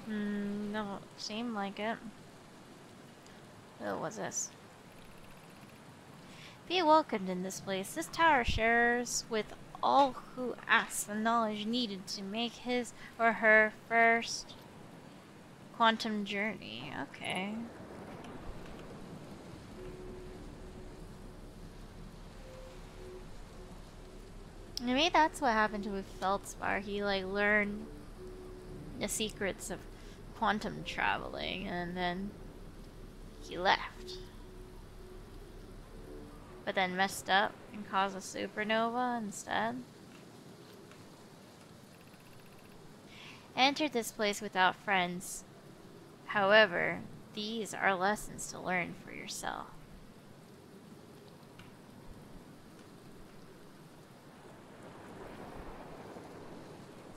Hmm, no, seem like it. Oh, what's this? Be welcomed in this place. This tower shares with all who ask the knowledge needed to make his or her first quantum journey. Okay. Maybe that's what happened with Feldspar. He like learned the secrets of quantum traveling and then he left. But then messed up and caused a supernova instead. Entered this place without friends. However, these are lessons to learn for yourself.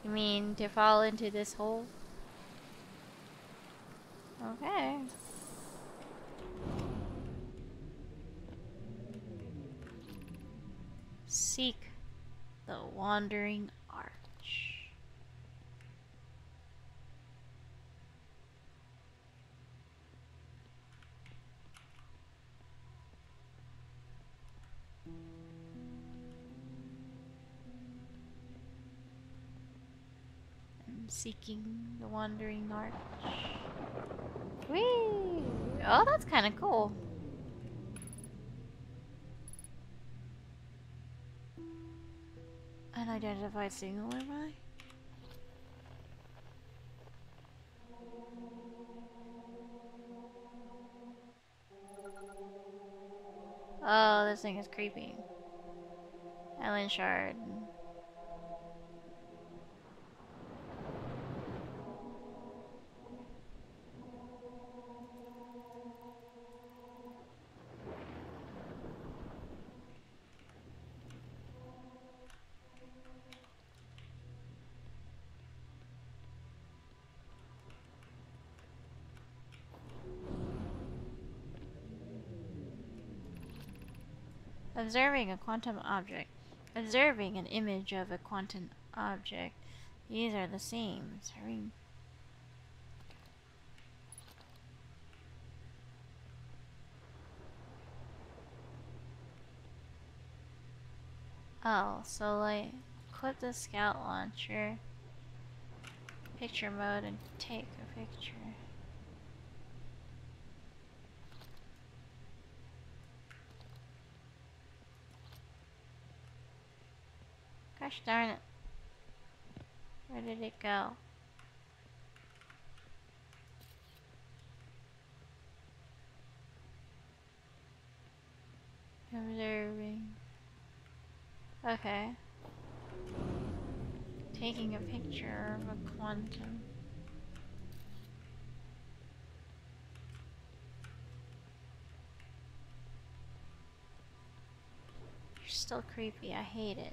You mean to fall into this hole? Okay. Seek the wandering seeking the wandering arch. Whee! Oh, that's kind of cool. Unidentified signal nearby? Oh, this thing is creepy. Ellen Shard. Observing a quantum object. Observing an image of a quantum object. These are the same. Observing. Oh, so like, equip the scout launcher. picture mode and take a picture. Gosh darn it. Where did it go? Observing. Okay. Taking a picture of a quantum. You're still creepy, I hate it.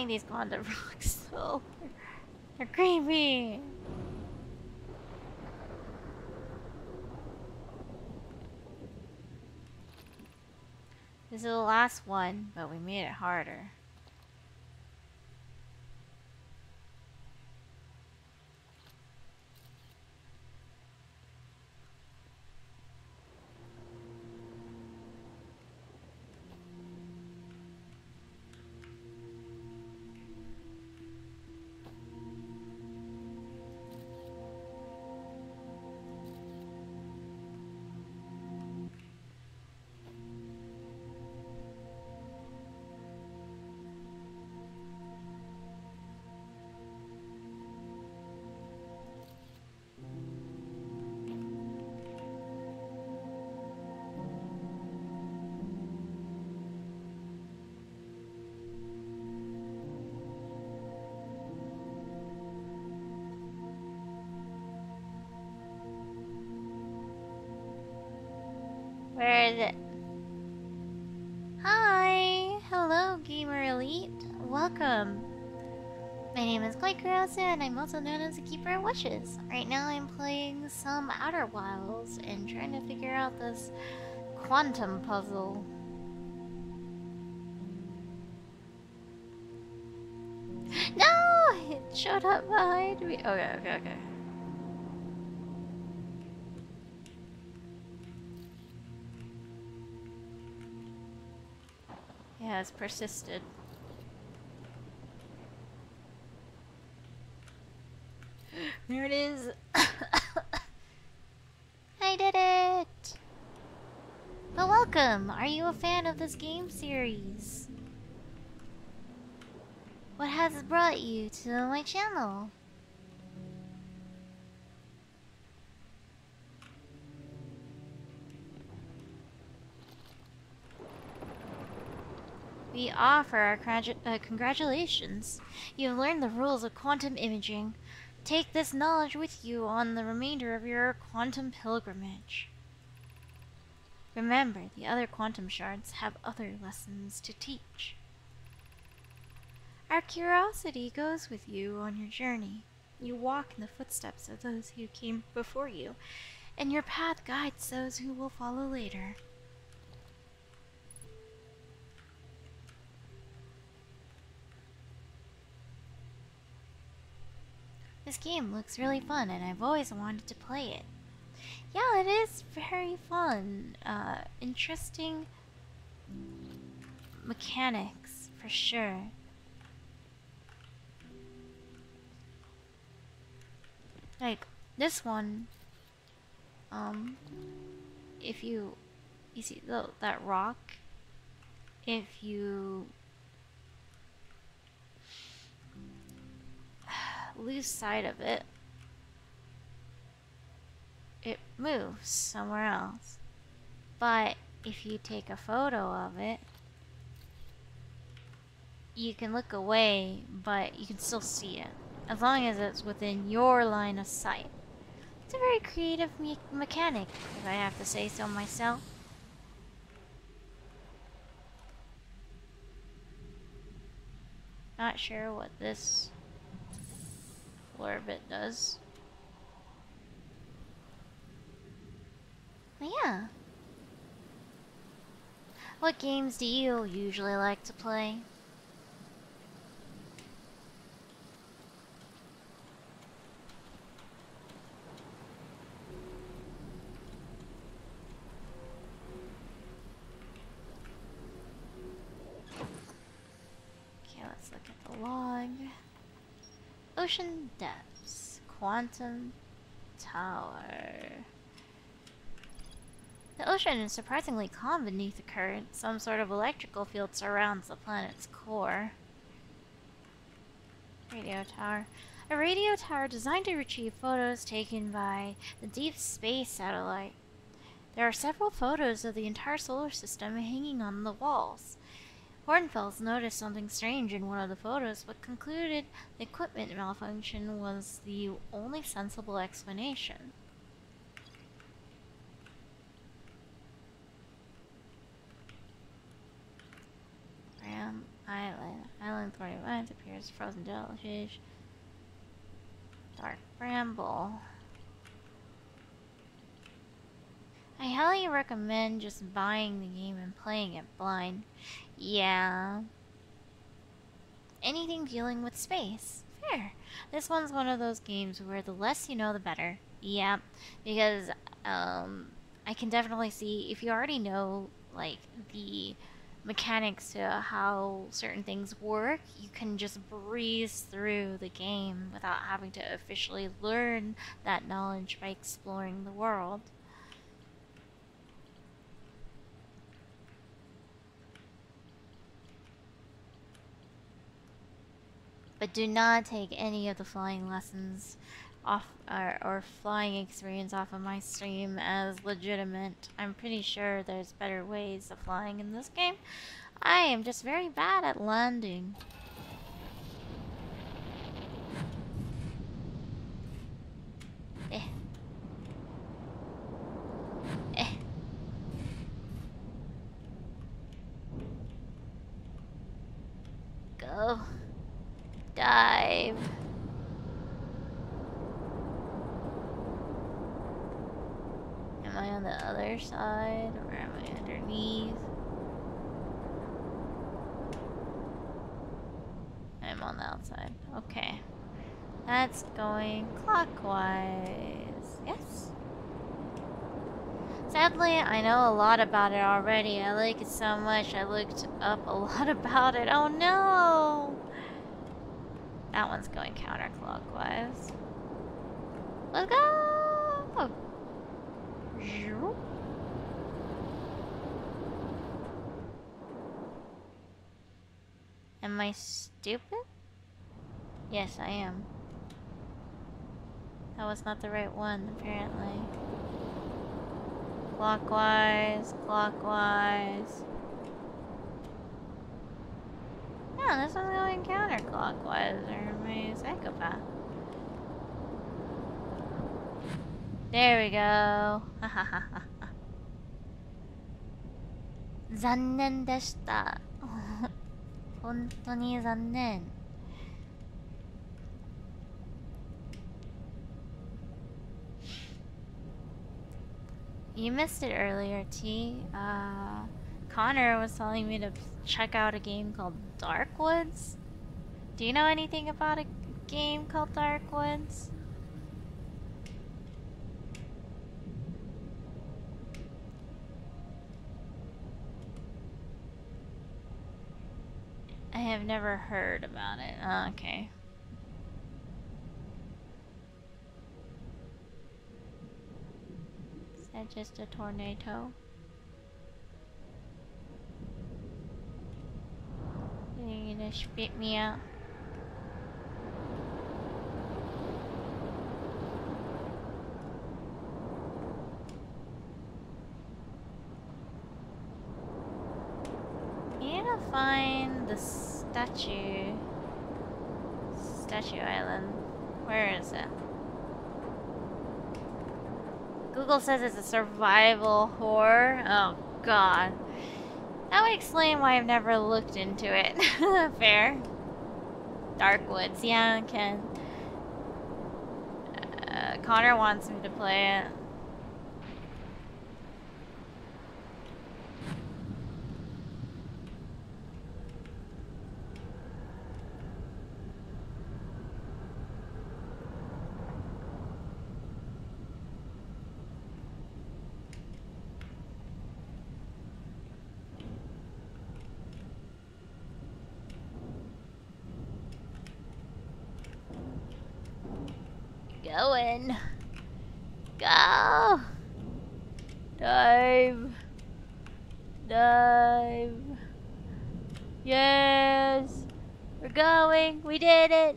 I these quantum rocks though. They're creepy. This is the last one, but we made it harder. And I'm also known as the Keeper of Wishes. Right now I'm playing some Outer Wilds and trying to figure out this quantum puzzle. No! It showed up behind me. Okay, okay, okay. has persisted. There it is. I did it! But welcome! Are you a fan of this game series? What has brought you to my channel? We offer our uh, congratulations. You have learned the rules of quantum imaging. Take this knowledge with you on the remainder of your quantum pilgrimage. Remember, the other quantum shards have other lessons to teach. Our curiosity goes with you on your journey. You walk in the footsteps of those who came before you, and your path guides those who will follow later. This game looks really fun and I've always wanted to play it. Yeah, it is very fun. Uh, interesting mechanics, for sure. Like, this one, um, if you, you see the, that rock, if you lose sight of it, it moves somewhere else. But if you take a photo of it, you can look away, but you can still see it. As long as it's within your line of sight. It's a very creative me mechanic, if I have to say so myself. Not sure what this bit does. Yeah. What games do you usually like to play? Okay, let's look at the log. Ocean depths. Quantum tower. The ocean is surprisingly calm beneath the current. Some sort of electrical field surrounds the planet's core. Radio tower. A radio tower designed to retrieve photos taken by the Deep Space Satellite. There are several photos of the entire solar system hanging on the walls. Hornfels noticed something strange in one of the photos, but concluded the equipment malfunction was the only sensible explanation. Ram Island. Island 41 appears frozen jellyfish. Dark bramble. I highly recommend just buying the game and playing it blind. Yeah. Anything dealing with space. Fair. This one's one of those games where the less you know, the better. Yeah. Because, um, I can definitely see if you already know, like, the mechanics to how certain things work, you can just breeze through the game without having to officially learn that knowledge by exploring the world. But do not take any of the flying lessons off or, or flying experience off of my stream as legitimate. I'm pretty sure there's better ways of flying in this game. I am just very bad at landing. Eh. Eh. Go. Dive. Am I on the other side or am I underneath? I'm on the outside. Okay. That's going clockwise. Yes? Sadly, I know a lot about it already. I like it so much, I looked up a lot about it. Oh no! That one's going counterclockwise. Let's go! Am I stupid? Yes, I am. That was not the right one, apparently. Clockwise, clockwise. Yeah, this one's going counterclockwise, or am I a psychopath? There we go. 残念でした。本当に残念。You missed it earlier, T. Uh, Connor was telling me to check out a game called Darkwoods. Do you know anything about a game called Darkwoods? I have never heard about it. Oh, okay. Is that just a tornado? You gonna spit me out? find the statue. Statue Island. Where is it? Google says it's a survival horror. Oh, God. That would explain why I've never looked into it. Fair. Dark Woods. Yeah, I can. Uh, Connor wants me to play it. Going. Go. Dive. Dive. Yes. We're going. We did it.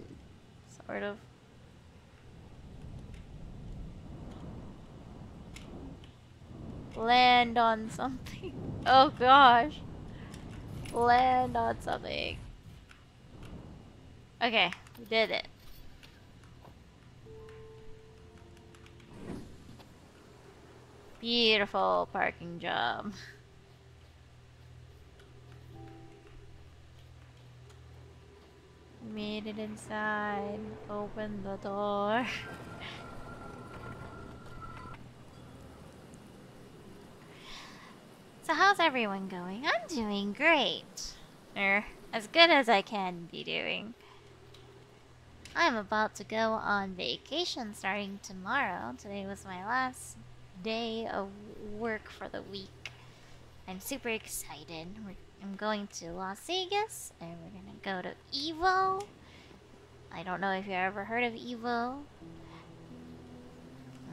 Sort of. Land on something. Oh gosh. Land on something. Okay, we did it. Beautiful parking job. Made it inside. Open the door. so how's everyone going? I'm doing great. Or as good as I can be doing. I'm about to go on vacation starting tomorrow. Today was my last day of work for the week. I'm super excited. I'm going to Las Vegas and we're gonna go to EVO. I don't know if you ever heard of EVO.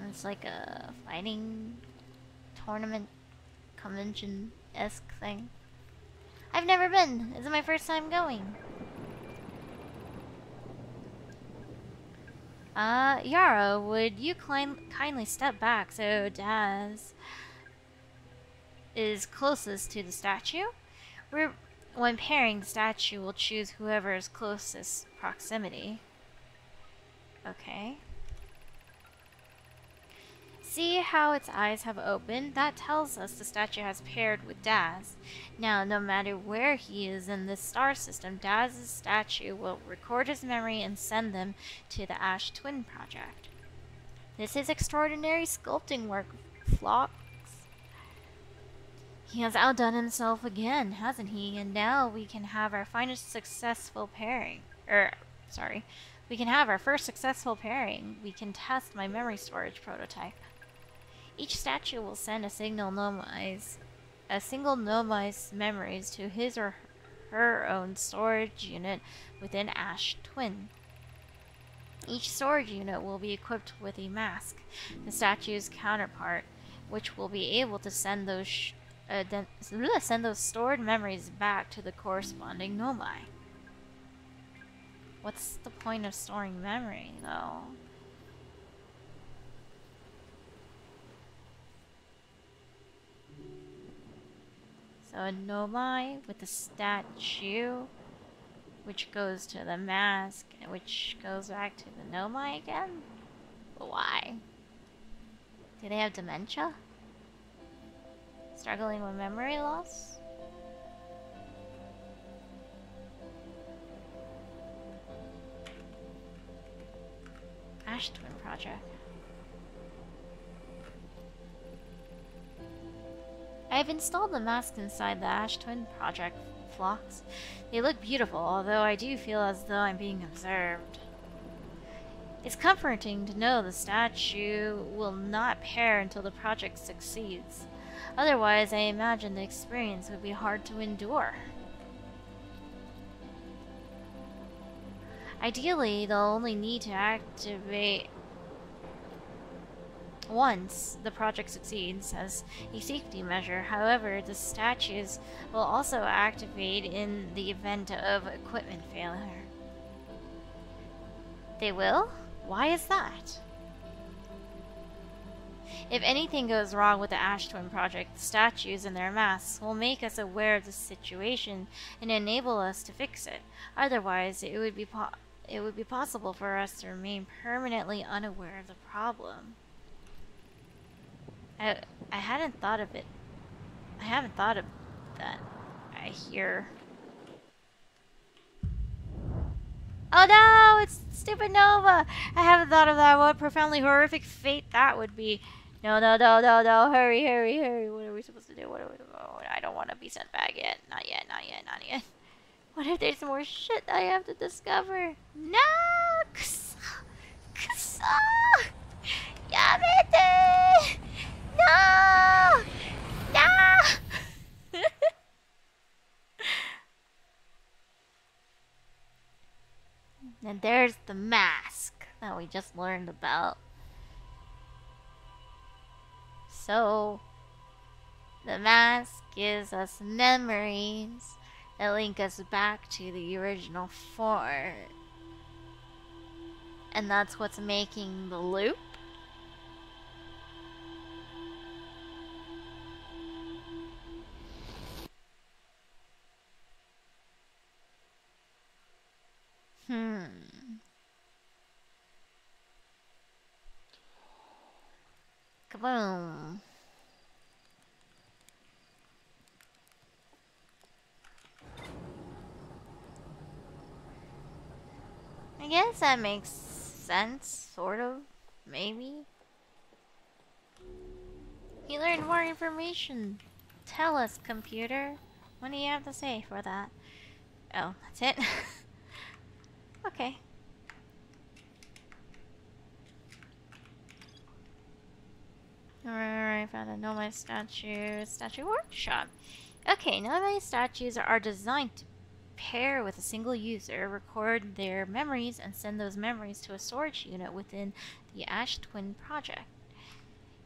It's like a fighting tournament convention esque thing. I've never been. This is my first time going. Uh, Yarrow, would you kindly step back so Daz is closest to the statue? We're, when pairing, the statue will choose whoever is closest proximity. Okay. See how its eyes have opened? That tells us the statue has paired with Daz. Now, no matter where he is in this star system, Daz's statue will record his memory and send them to the Ash Twin Project. This is extraordinary sculpting work, Phlox. He has outdone himself again, hasn't he? And now we can have our finest successful pairing. Er, sorry. We can have our first successful pairing. We can test my memory storage prototype. Each statue will send a signal Nomai's, a single Nomai's memories to his or her own storage unit within Ash Twin. Each storage unit will be equipped with a mask, the statue's counterpart, which will be able to send those uh, send those stored memories back to the corresponding Nomai. What's the point of storing memory, though? So a Nomai with a statue, which goes to the mask, which goes back to the Nomai again? Why? Do they have dementia? Struggling with memory loss? Ash Twin Project. I've installed the masks inside the Ash Twin Project Phlox. They look beautiful, although I do feel as though I'm being observed. It's comforting to know the statue will not pair until the project succeeds. Otherwise, I imagine the experience would be hard to endure. Ideally, they'll only need to activate once the project succeeds as a safety measure. However, the statues will also activate in the event of equipment failure. They will? Why is that? If anything goes wrong with the Ash Twin Project, the statues and their masks will make us aware of the situation and enable us to fix it. Otherwise, it would be it would be possible for us to remain permanently unaware of the problem. I, I hadn't thought of it. I haven't thought of that. I hear. Oh no, it's stupid Nova! I haven't thought of that. What profoundly horrific fate that would be. No, no, no, no, no. Hurry, hurry, hurry. What are we supposed to do? What are we... Oh, I don't want to be sent back yet. Not yet, not yet, not yet. What if there's more shit I have to discover? No! Kusa! Kusa! Yamete! No! No! and there's the mask that we just learned about. So, the mask gives us memories that link us back to the original fort. And that's what's making the loop. Hmm. Kaboom. I guess that makes sense, sort of, maybe. You learned more information. Tell us, computer. What do you have to say for that? Oh, that's it? okay. Alright, found a Nomai statue. Statue workshop. Okay, Nomai statues are designed to pair with a single user, record their memories, and send those memories to a storage unit within the Ash Twin project.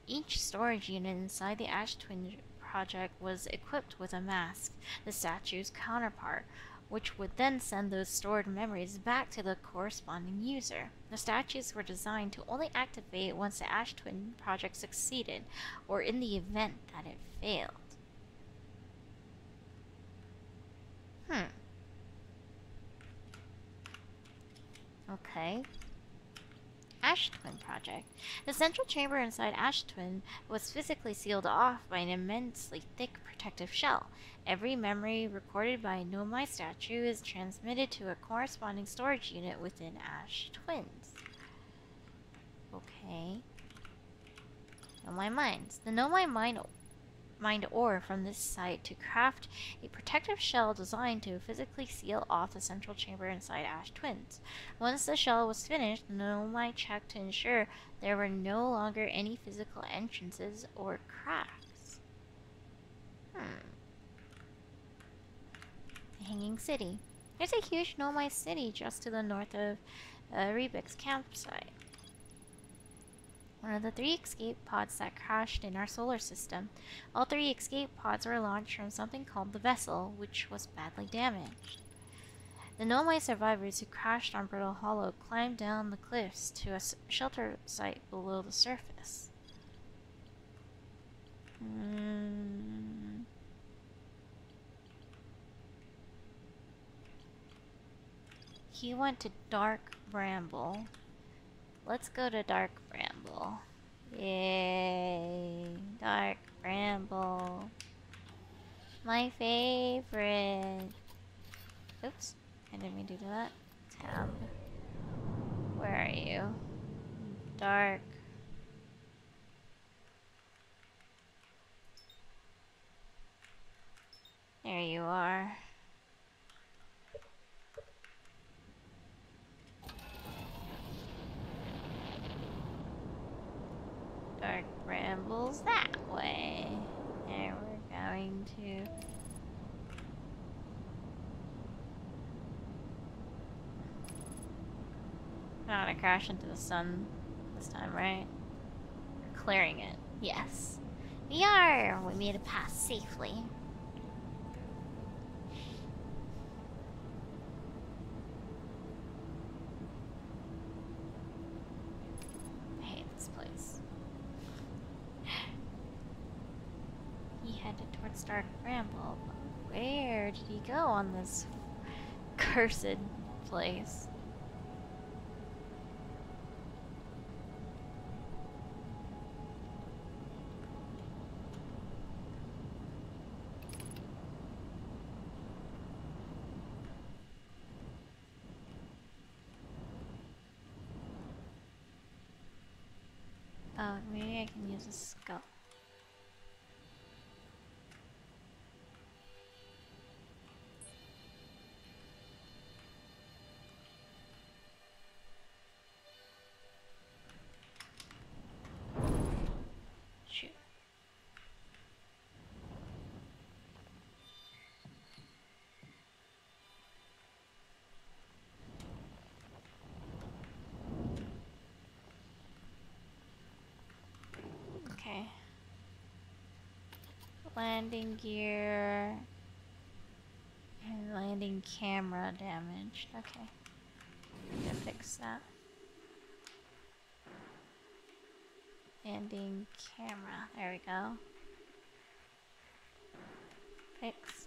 Each storage unit inside the Ash Twin project was equipped with a mask, the statue's counterpart, which would then send those stored memories back to the corresponding user. The statues were designed to only activate once the Ash Twin project succeeded, or in the event that it failed. Hmm. Okay. Ash Twin Project. The central chamber inside Ash Twin was physically sealed off by an immensely thick protective shell. Every memory recorded by a Nomai statue is transmitted to a corresponding storage unit within Ash Twins. Okay. Nomai Mines. The Nomai Mine mined ore from this site to craft a protective shell designed to physically seal off the central chamber inside Ash Twins. Once the shell was finished, Nomai checked to ensure there were no longer any physical entrances or cracks. Hmm. The Hanging City. There's a huge Nomai city just to the north of uh, Riebeck's campsite one of the three escape pods that crashed in our solar system. All three escape pods were launched from something called the vessel, which was badly damaged. The Nomai survivors who crashed on Brittle Hollow climbed down the cliffs to a shelter site below the surface. Mm. He went to Dark Bramble. Let's go to Dark Bramble. Yay! Dark Bramble. My favorite. Oops. I didn't mean to do that. Tab. Where are you? Dark. There you are. Dark Brambles that way. And we're going to... Not gonna crash into the sun this time, right? We're clearing it. Yes. We are! We made it past safely. Dark Bramble. But where did he go on this cursed place? Oh, maybe I can use a skull. Shoot. Okay. Landing gear and landing camera damaged. Okay. Need to fix that. Landing camera. There we go. Fix.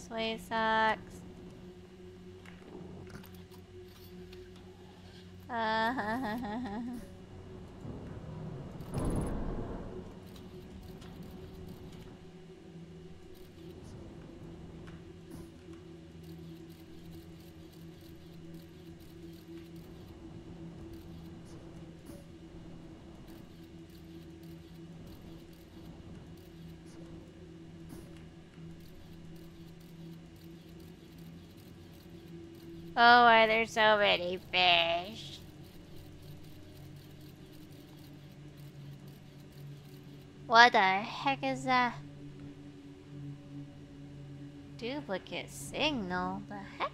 This way sucks. Uh, oh, why are there so many fish? What the heck is that? Duplicate signal? The heck?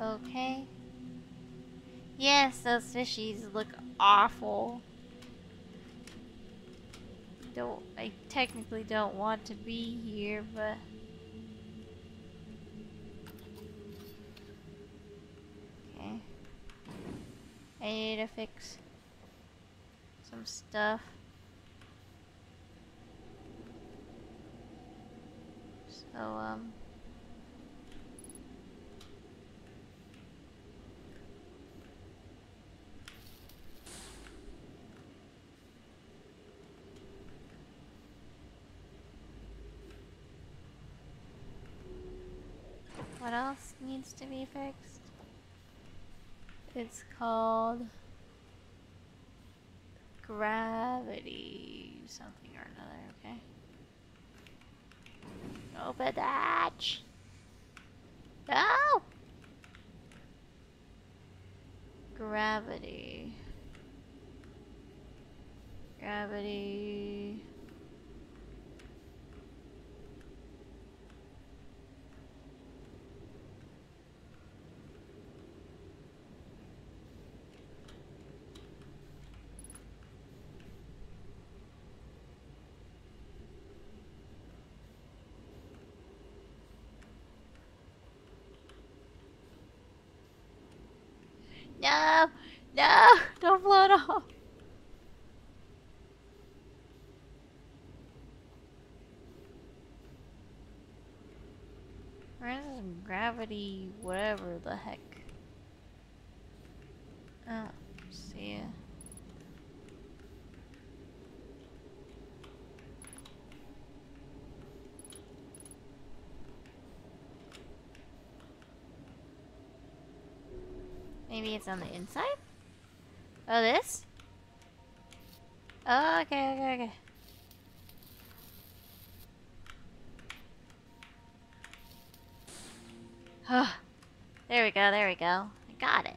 Okay. Yes, those fishies look awful. Don't I technically don't want to be here, but Okay. I need to fix some stuff. So um What else needs to be fixed? It's called gravity something or another, okay? Open the hatch! No! Gravity. Gravity. No! Don't float off! Where's this gravity whatever the heck? Oh, see ya. Maybe it's on the inside? Oh, this? Oh, okay, okay, okay. Oh, there we go, there we go. I got it.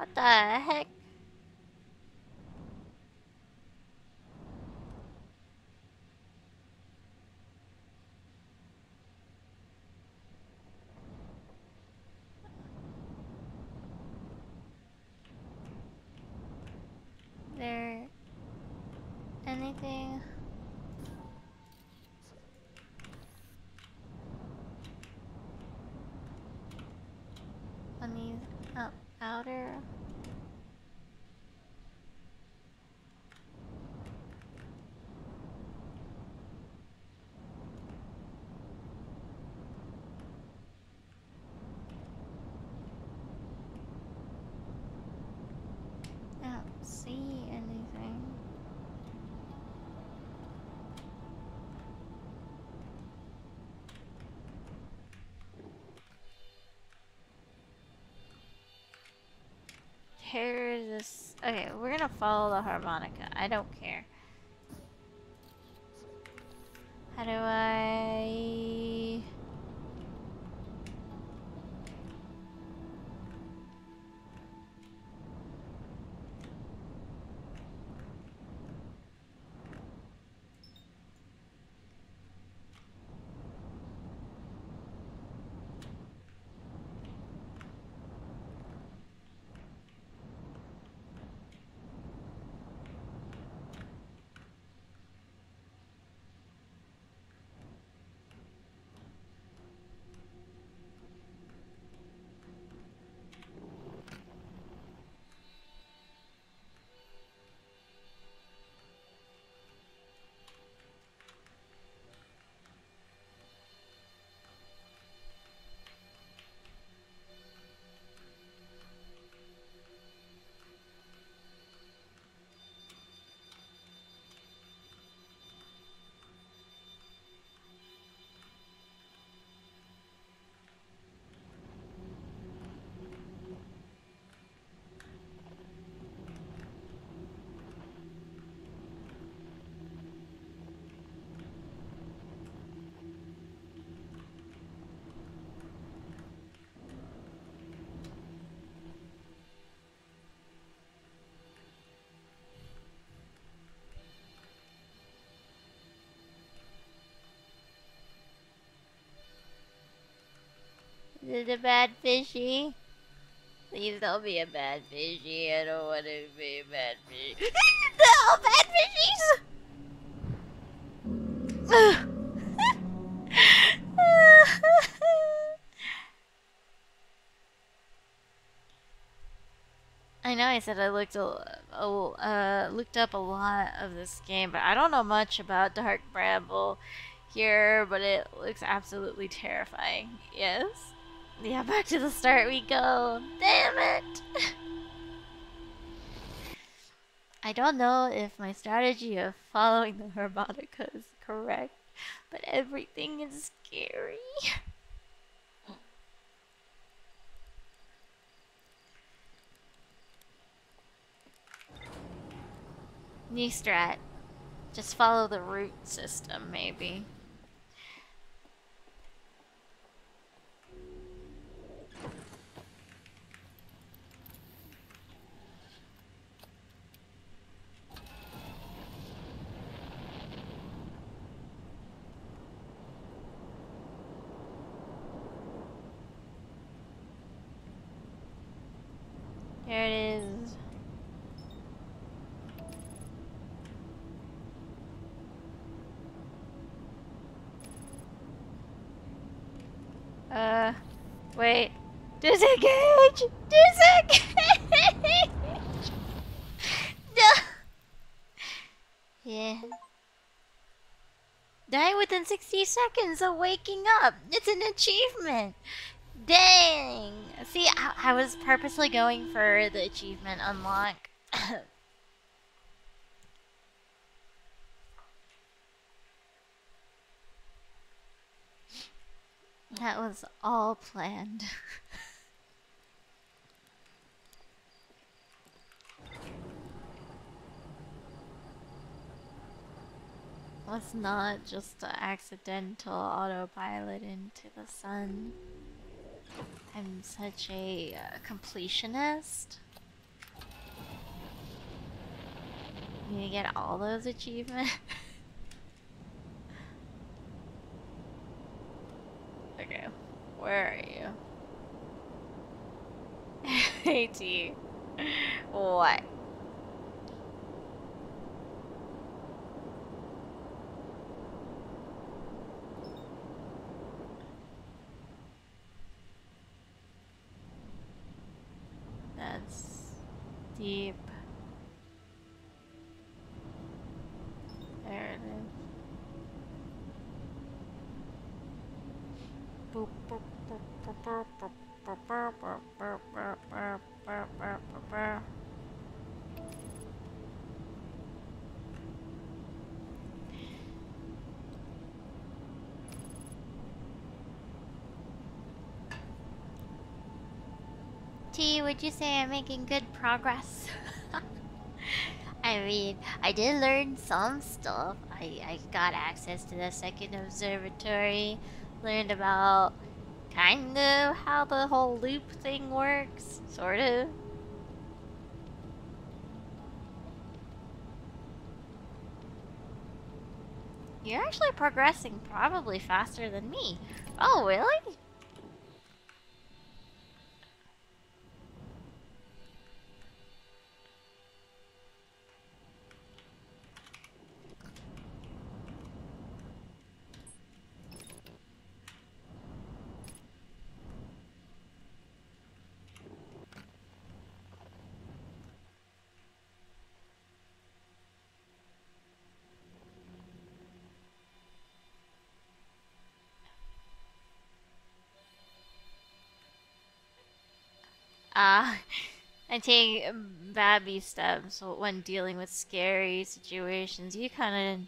What the heck? There anything? On these up outer I don't see anything. Here's this. Okay, we're gonna follow the harmonica. I don't care. How do I? It a bad fishy? Please don't be a bad fishy. I don't want to be a bad fishy. no, bad fishies! I know I said I looked a, a, uh, looked up a lot of this game, but I don't know much about Dark Bramble here, but it looks absolutely terrifying. Yes? Yeah, back to the start we go. Damn it! I don't know if my strategy of following the harmonica is correct, but everything is scary. New strat. Just follow the root system, maybe. Here it is. Uh, wait. Disengage! Disengage! no! Yeah. Die within 60 seconds of waking up. It's an achievement. Dang. See, I, I was purposely going for the achievement unlock. that was all planned. was not just an accidental autopilot into the sun. I'm such a uh, completionist. You get all those achievements. okay, where are you? AT. what? There it is. T, would you say I'm making good progress? I mean, I did learn some stuff. I, I got access to the second observatory, learned about kind of how the whole loop thing works, sort of. You're actually progressing probably faster than me. Oh, really? Uh, I take baby steps when dealing with scary situations. You kind of,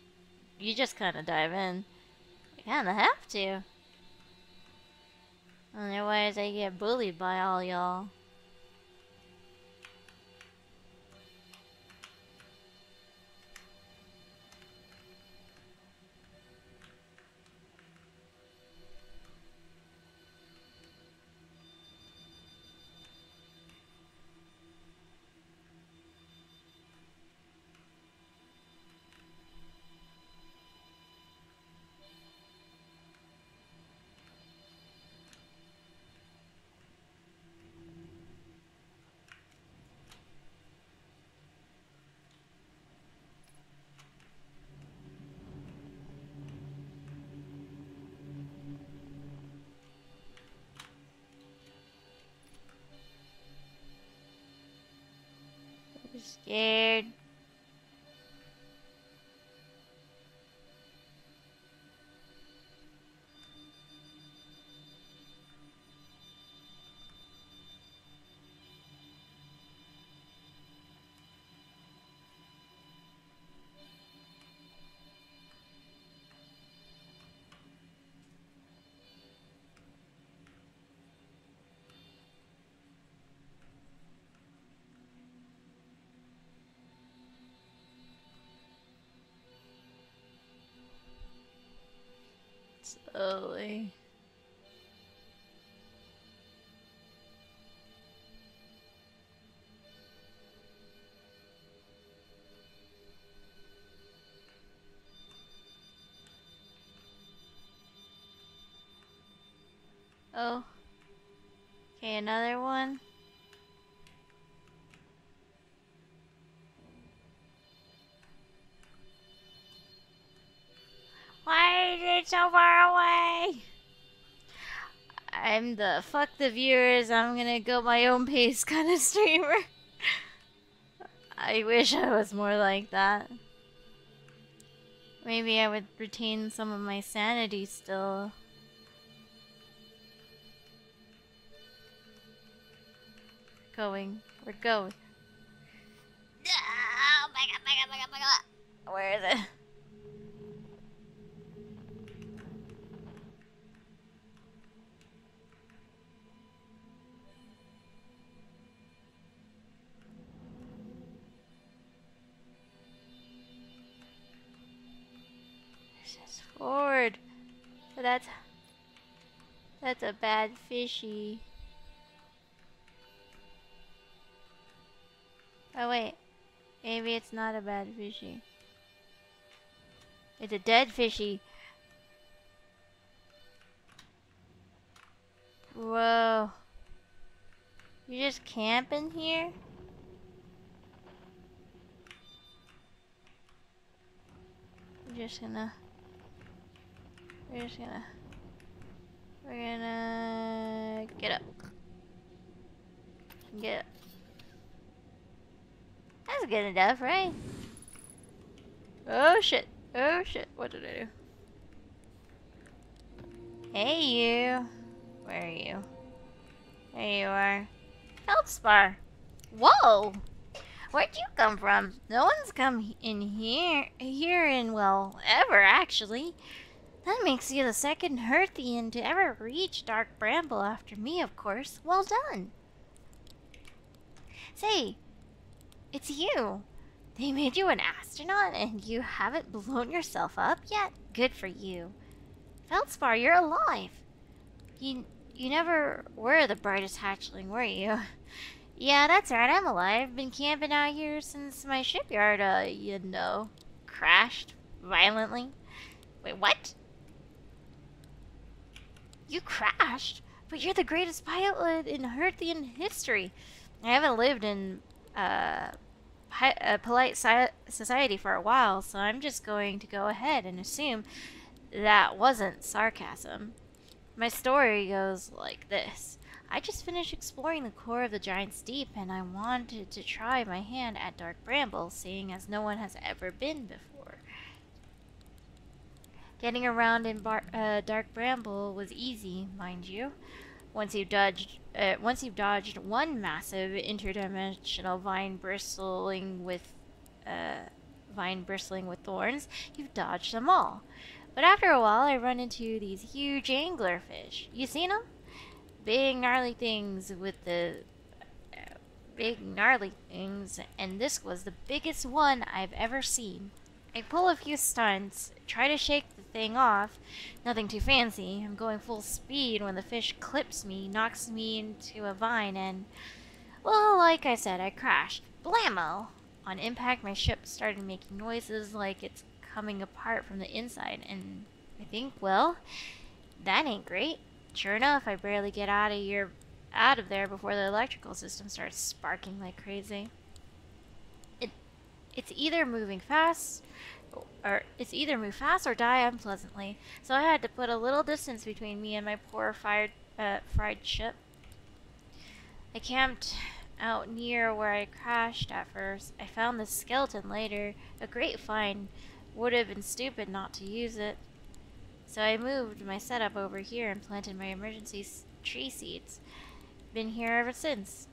you just kind of dive in. You kind of have to. Otherwise, I get bullied by all y'all. Slowly. Oh. Okay, another one. So far away. I'm the fuck the viewers, I'm gonna go my own pace kind of streamer. I wish I was more like that. Maybe I would retain some of my sanity still. Going. We're going. Ah, oh my god, my god, my god, my god. Where is it? Forward. That's that's a bad fishy. Oh wait, maybe it's not a bad fishy. It's a dead fishy. Whoa. You just camping here? I'm just gonna we're just gonna... We're gonna... Get up. Get up. That's good enough, right? Oh shit. Oh shit. What did I do? Hey you. Where are you? There you are. Feldspar. Whoa! Where'd you come from? No one's come in here, here in, well, ever, actually. That makes you the second Hearthian to ever reach Dark Bramble after me, of course. Well done. Say, it's you. They made you an astronaut and you haven't blown yourself up yet? Good for you. Feldspar, you're alive. You, you never were the brightest hatchling, were you? yeah, that's right, I'm alive. Been camping out here since my shipyard, uh, you know, crashed violently. Wait, what? You crashed? But you're the greatest pilot in Hearthian history. I haven't lived in uh, a polite society for a while, so I'm just going to go ahead and assume that wasn't sarcasm. My story goes like this. I just finished exploring the core of the Giant's Deep, and I wanted to try my hand at Dark Bramble, seeing as no one has ever been before. Getting around in uh, Dark Bramble was easy, mind you. Once you've dodged, uh, once you've dodged one massive interdimensional vine bristling with, uh, vine bristling with thorns, you've dodged them all. But after a while, I run into these huge anglerfish. You seen them? Big gnarly things with the uh, big gnarly things, and this was the biggest one I've ever seen. I pull a few stunts, try to shake thing off. Nothing too fancy. I'm going full speed when the fish clips me, knocks me into a vine, and... Well, like I said, I crashed. Blammo! On impact, my ship started making noises like it's coming apart from the inside, and I think, well, that ain't great. Sure enough, I barely get out of here, out of there before the electrical system starts sparking like crazy. It, it's either moving fast or it's either move fast or die unpleasantly. So I had to put a little distance between me and my poor fired, uh, fried ship. I camped out near where I crashed at first. I found the skeleton later. A great find. Would have been stupid not to use it. So I moved my setup over here and planted my emergency tree seeds. Been here ever since.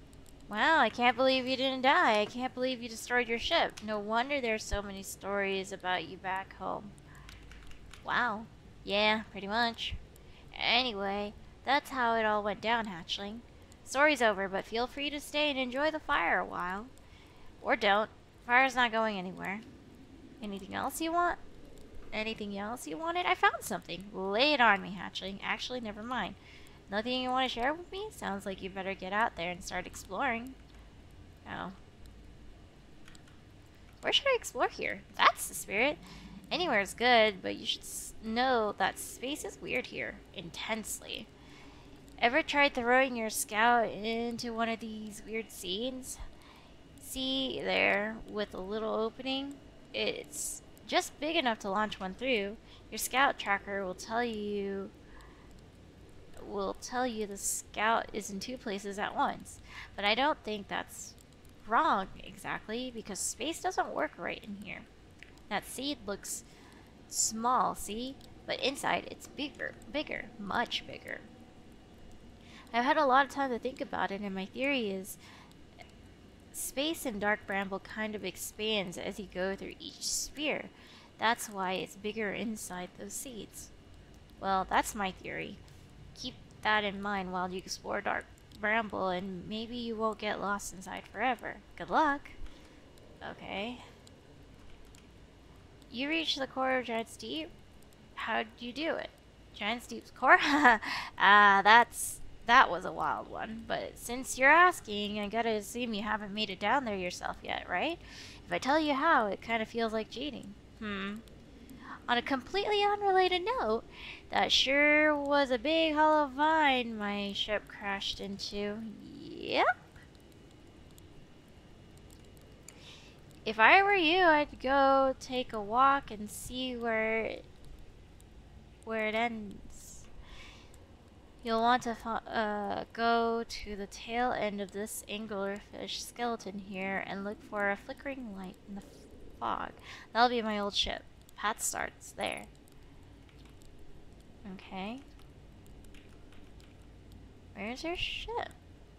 Wow, I can't believe you didn't die. I can't believe you destroyed your ship. No wonder there's so many stories about you back home. Wow. Yeah, pretty much. Anyway, that's how it all went down, Hatchling. Story's over, but feel free to stay and enjoy the fire a while. Or don't. Fire's not going anywhere. Anything else you want? Anything else you wanted? I found something. Lay it on me, Hatchling. Actually, never mind. Nothing you want to share with me? Sounds like you better get out there and start exploring. Oh. Where should I explore here? That's the spirit. Anywhere is good, but you should know that space is weird here. Intensely. Ever tried throwing your scout into one of these weird scenes? See there, with a little opening? It's just big enough to launch one through. Your scout tracker will tell you will tell you the scout is in two places at once. But I don't think that's wrong exactly because space doesn't work right in here. That seed looks small, see? But inside it's bigger, bigger, much bigger. I've had a lot of time to think about it and my theory is space in Dark Bramble kind of expands as you go through each sphere. That's why it's bigger inside those seeds. Well, that's my theory. Keep that in mind while you explore Dark Bramble and maybe you won't get lost inside forever. Good luck! Okay. You reach the core of Giant's Deep? How'd you do it? Giant's Deep's core? Ah, uh, that's... That was a wild one, but since you're asking, I gotta assume you haven't made it down there yourself yet, right? If I tell you how, it kind of feels like cheating. Hmm. On a completely unrelated note, that sure was a big hollow vine my ship crashed into. Yep. If I were you, I'd go take a walk and see where it, where it ends. You'll want to uh, go to the tail end of this anglerfish skeleton here and look for a flickering light in the fog. That'll be my old ship. Path starts there. Okay. Where's your ship?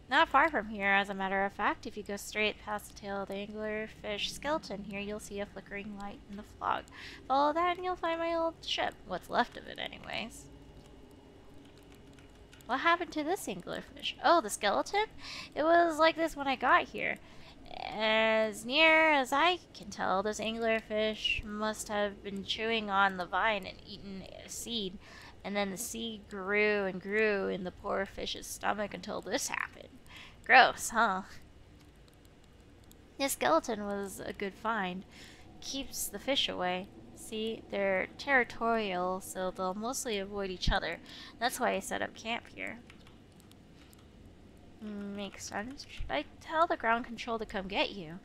Not far from here, as a matter of fact. If you go straight past the tail of the anglerfish skeleton here, you'll see a flickering light in the fog. Follow that and you'll find my old ship. What's left of it, anyways. What happened to this anglerfish? Oh, the skeleton? It was like this when I got here. As near as I can tell, this anglerfish must have been chewing on the vine and eaten a seed, and then the seed grew and grew in the poor fish's stomach until this happened. Gross, huh? This skeleton was a good find. Keeps the fish away. See, they're territorial, so they'll mostly avoid each other. That's why I set up camp here. Sense. Should I tell the ground control to come get you?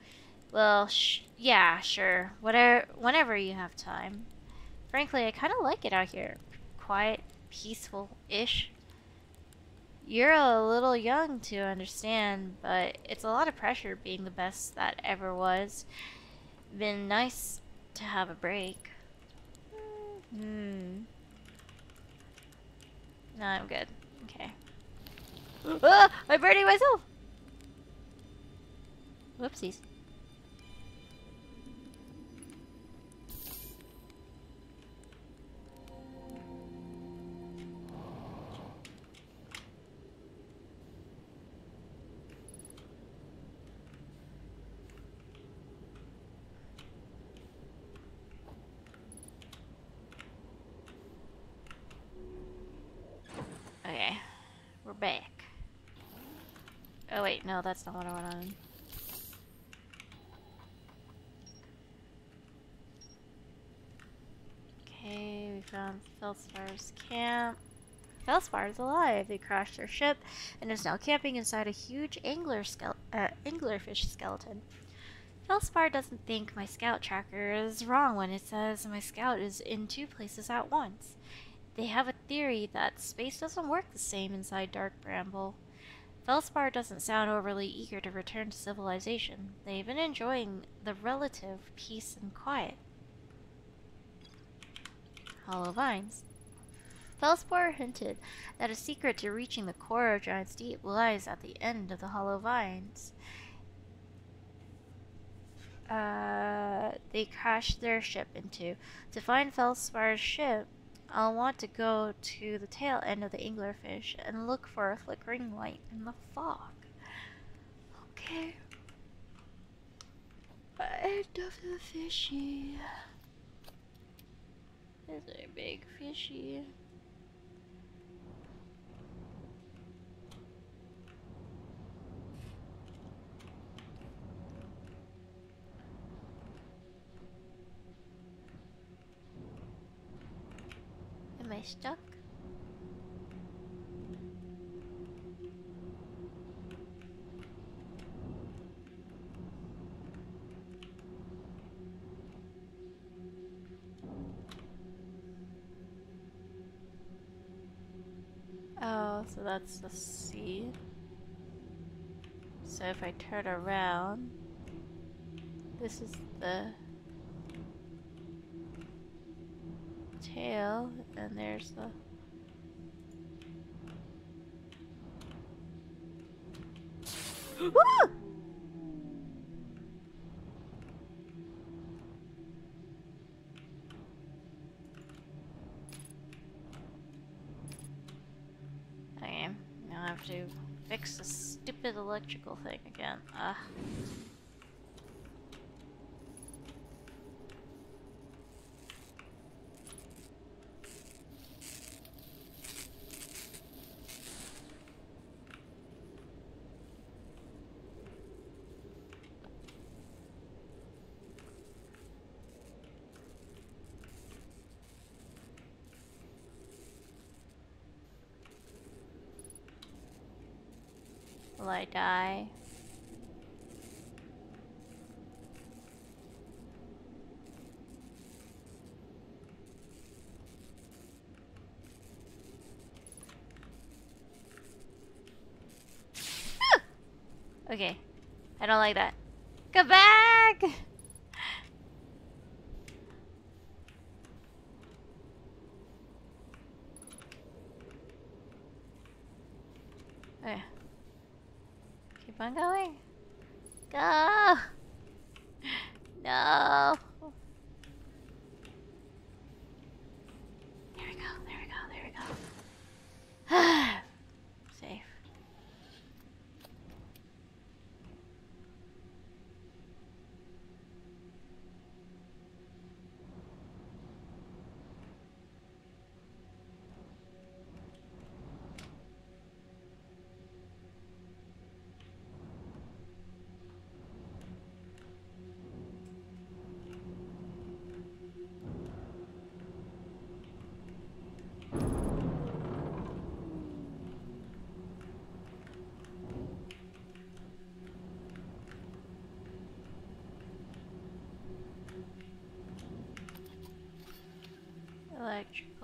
Well, sh yeah, sure. Whatever, whenever you have time. Frankly, I kind of like it out here. Quiet, peaceful-ish. You're a little young to understand, but it's a lot of pressure being the best that ever was. Been nice to have a break. Hmm. No, I'm good. Ah! I'm burning myself! Whoopsies. No, that's not what I want. Okay, we found Feldspar's camp. Feldspar is alive. They crashed their ship and is now camping inside a huge angler uh, anglerfish skeleton. Felspar doesn't think my scout tracker is wrong when it says my scout is in two places at once. They have a theory that space doesn't work the same inside Dark Bramble. Feldspar doesn't sound overly eager to return to civilization. They've been enjoying the relative peace and quiet. Hollow Vines. Feldspar hinted that a secret to reaching the core of Giant's Deep lies at the end of the Hollow Vines. Uh, they crashed their ship into. To find Feldspar's ship, I'll want to go to the tail end of the anglerfish and look for a flickering light in the fog. Okay. End of the fishy. There's a big fishy. Am I stuck? Oh, so that's the sea. So if I turn around, this is the tail, and there's the Woo! Okay, now I have to fix the stupid electrical thing again. Ugh. Okay. I don't like that. Go back! okay. Keep on going. Go! No! There we go, there we go, there we go. Safe.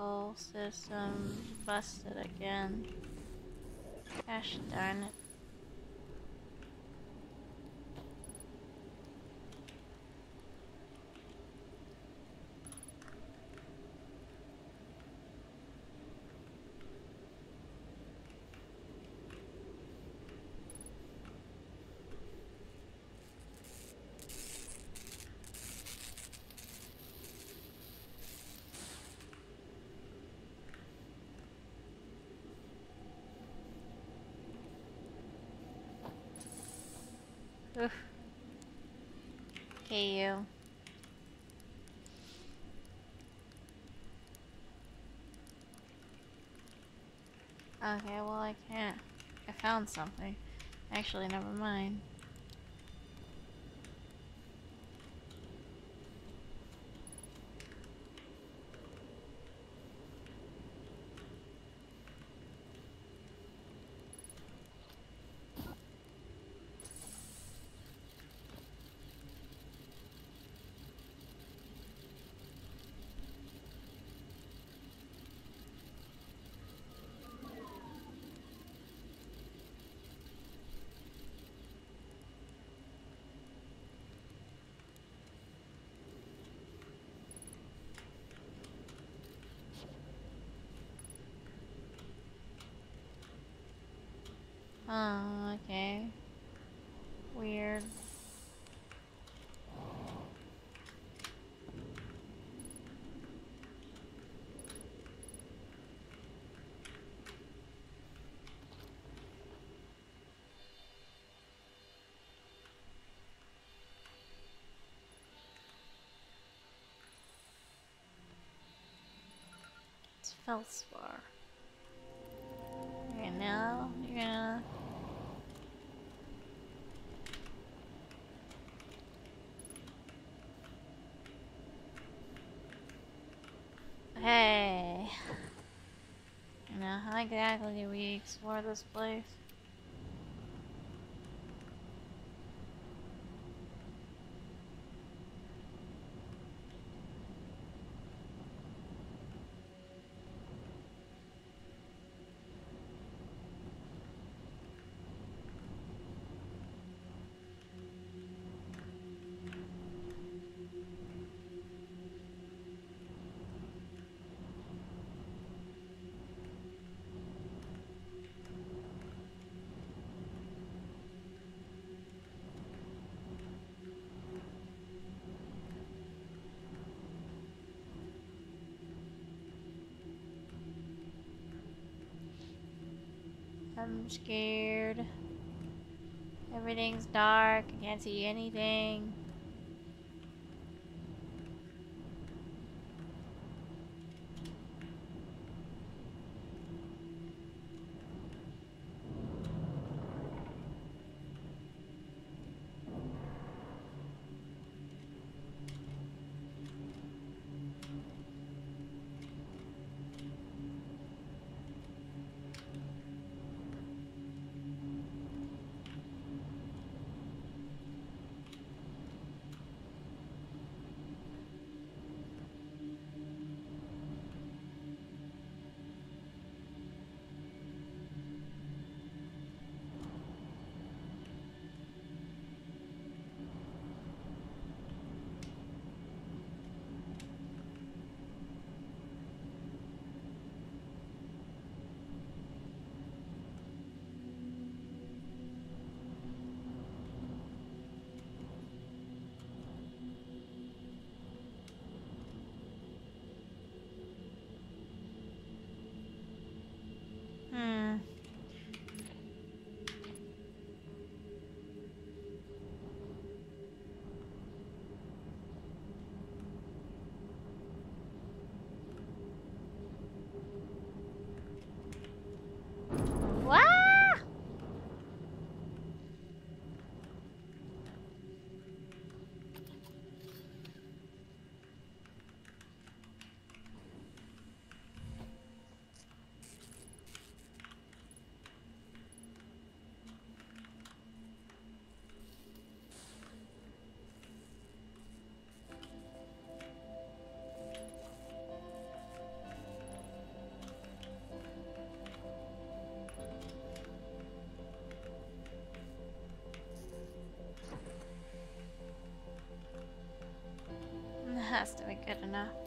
Electrical system busted again. Gosh darn it. Okay, you. Okay, well I can't. I found something. Actually, never mind. Oh, okay. Weird. Feldspar. Okay, now you're gonna Hey. Now, how exactly do we explore this place? I'm scared. Everything's dark. I can't see anything. Has to be good enough.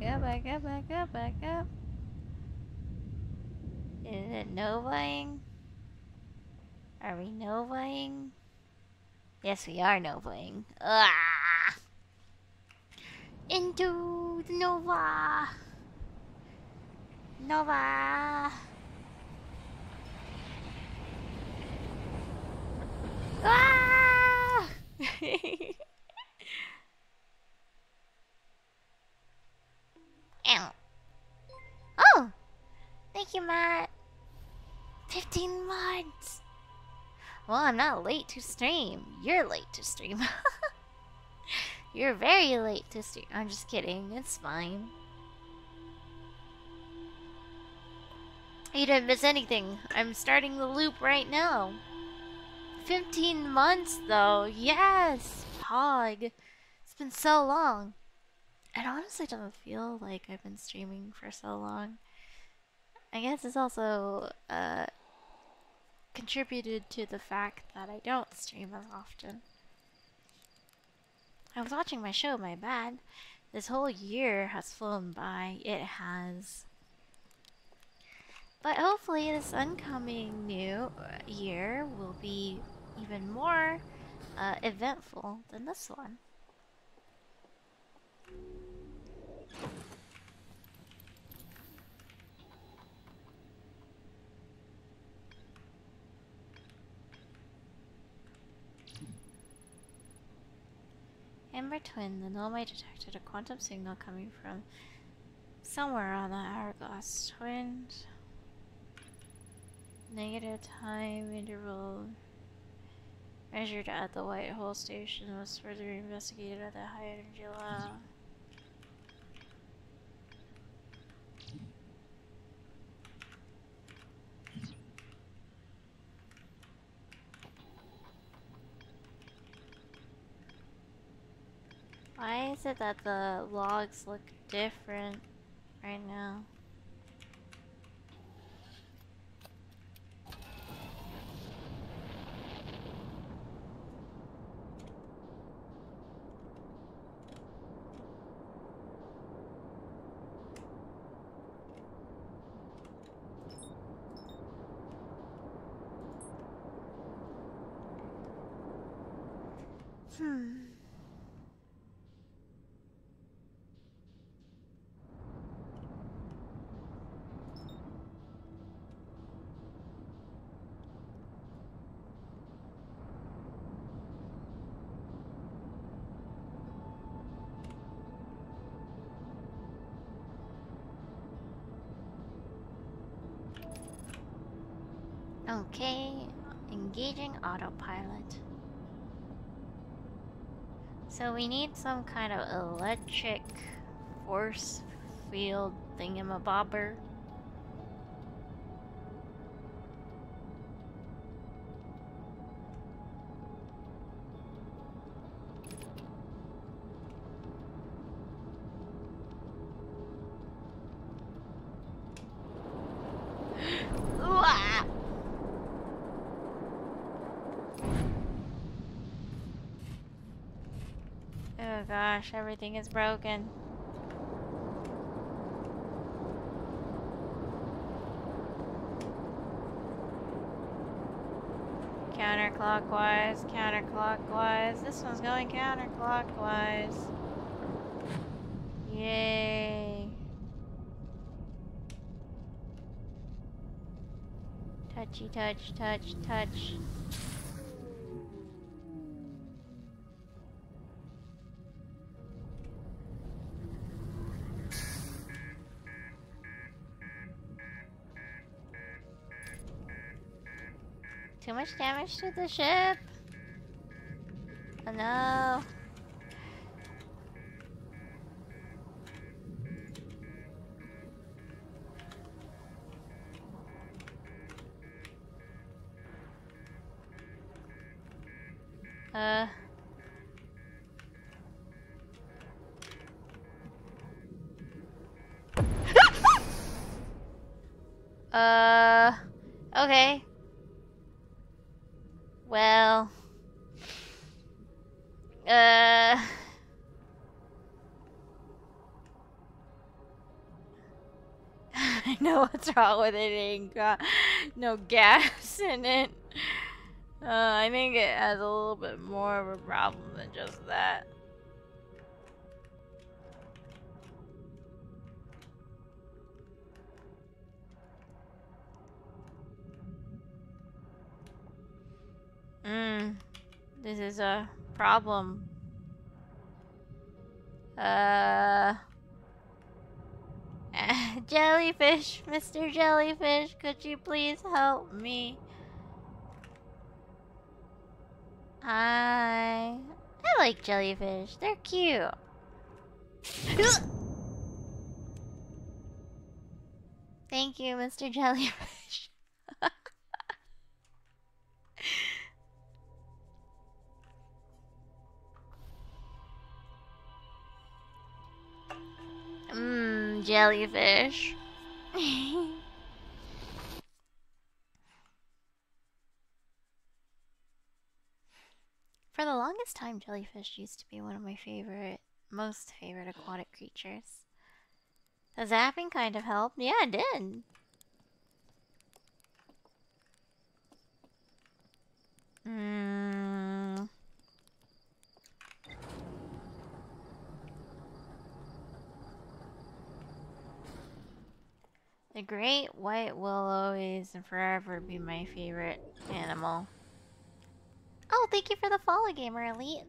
Back up, back up, back up, back up. Is it novaing? Are we novaing? Yes, we are novaing. Ah! Into the Nova! Nova! Ah! to stream. You're late to stream. You're very late to stream. I'm just kidding. It's fine. You didn't miss anything. I'm starting the loop right now. 15 months, though. Yes! Hog. It's been so long. It honestly doesn't feel like I've been streaming for so long. I guess it's also uh, contributed to the fact that I don't stream as often. I was watching my show, my bad. This whole year has flown by. It has. But hopefully, this oncoming new year will be even more uh, eventful than this one. Ember Twin, the Nomai detected a quantum signal coming from somewhere on the hourglass twins. Negative time interval measured at the White Hole Station was further investigated at the high energy lab. Why is it that the logs look different right now? Okay, engaging autopilot. So we need some kind of electric force field thingamabobber. Gosh, everything is broken. Counterclockwise, counterclockwise. This one's going counterclockwise. Yay. Touchy touch, touch, touch. Too much damage to the ship. Oh no. What's with it. Ain't got no gas in it. Uh, I think it has a little bit more of a problem than just that. Mmm. This is a problem. Uh. Jellyfish, Mr. Jellyfish, could you please help me? Hi. I like jellyfish. They're cute. Thank you, Mr. Jellyfish. Mmm, jellyfish. For the longest time, jellyfish used to be one of my favorite, most favorite aquatic creatures. The zapping kind of helped. Yeah, it did. Hmm. The great white will always and forever be my favorite animal. Oh, thank you for the follow, Gamer Elite.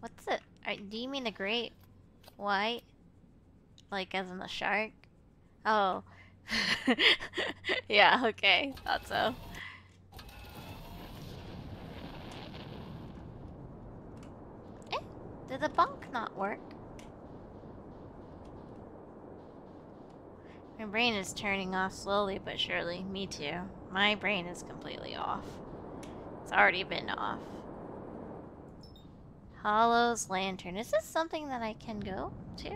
What's it? Uh, do you mean the great white? Like as in the shark? Oh. yeah, okay. Thought so. Did the bunk not work? My brain is turning off slowly but surely. Me too. My brain is completely off. It's already been off. Hollow's Lantern. Is this something that I can go to?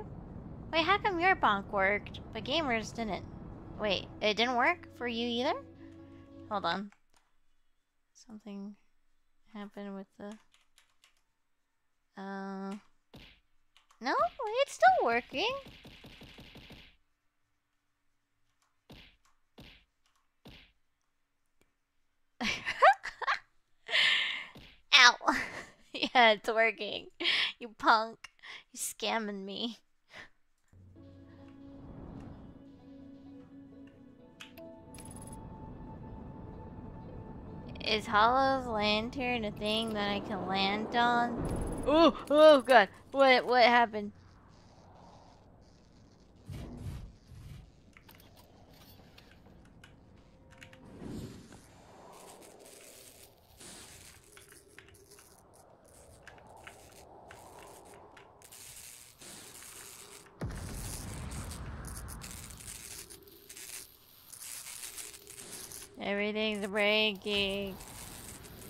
Wait, how come your bonk worked, but gamers didn't? Wait, it didn't work for you either? Hold on. Something happened with the... Uh... No? It's still working. Ow! yeah, it's working. You punk. You scamming me. Is Hollow's lantern a thing that I can land on? Oh, oh god. What what happened? Everything's breaking.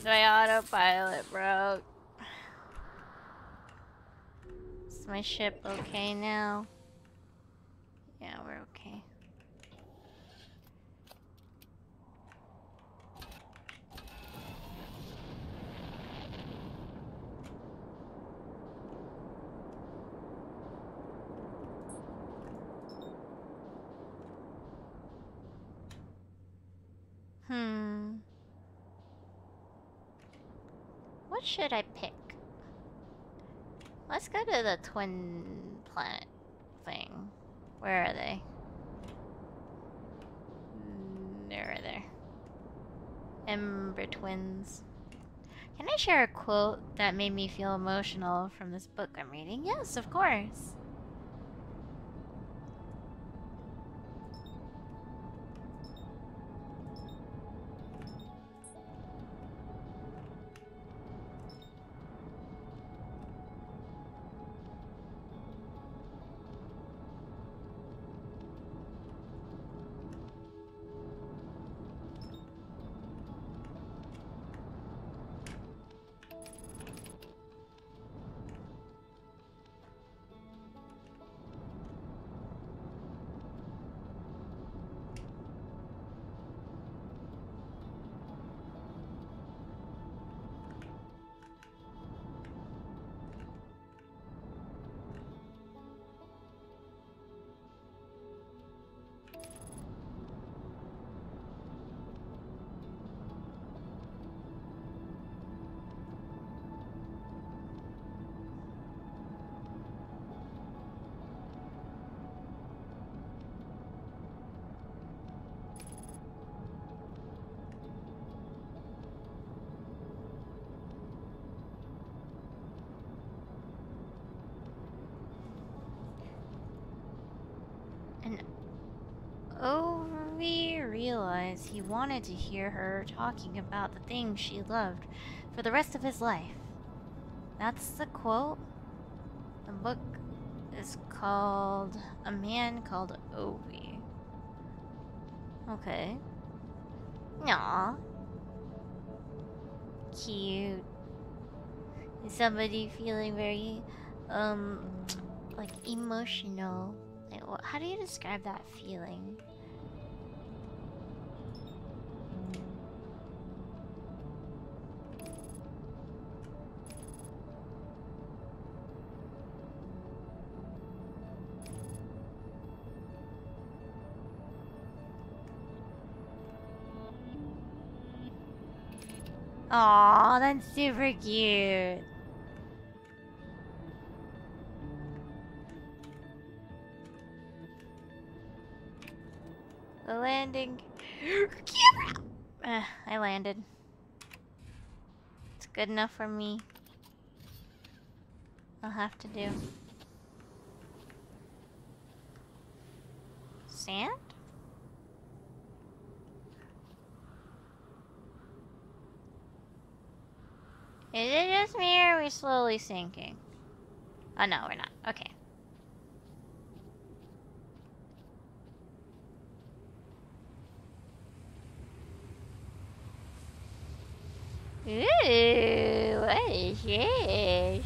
My autopilot broke. Is my ship okay now? Yeah, we're okay. Hmm. What should I pick? Let's go to the twin planet thing. Where are they? Mm, They're there. Ember twins. Can I share a quote that made me feel emotional from this book I'm reading? Yes, of course. Realized he wanted to hear her talking about the things she loved for the rest of his life. That's the quote. The book is called A Man Called Ove. Okay. Aw. Cute. Is somebody feeling very, um, like emotional? Like, how do you describe that feeling? Super cute. The landing. Uh, I landed. It's good enough for me. I'll have to do. Sand? Is it just me or are we slowly sinking? Oh no, we're not. Okay. Ooh, what is this?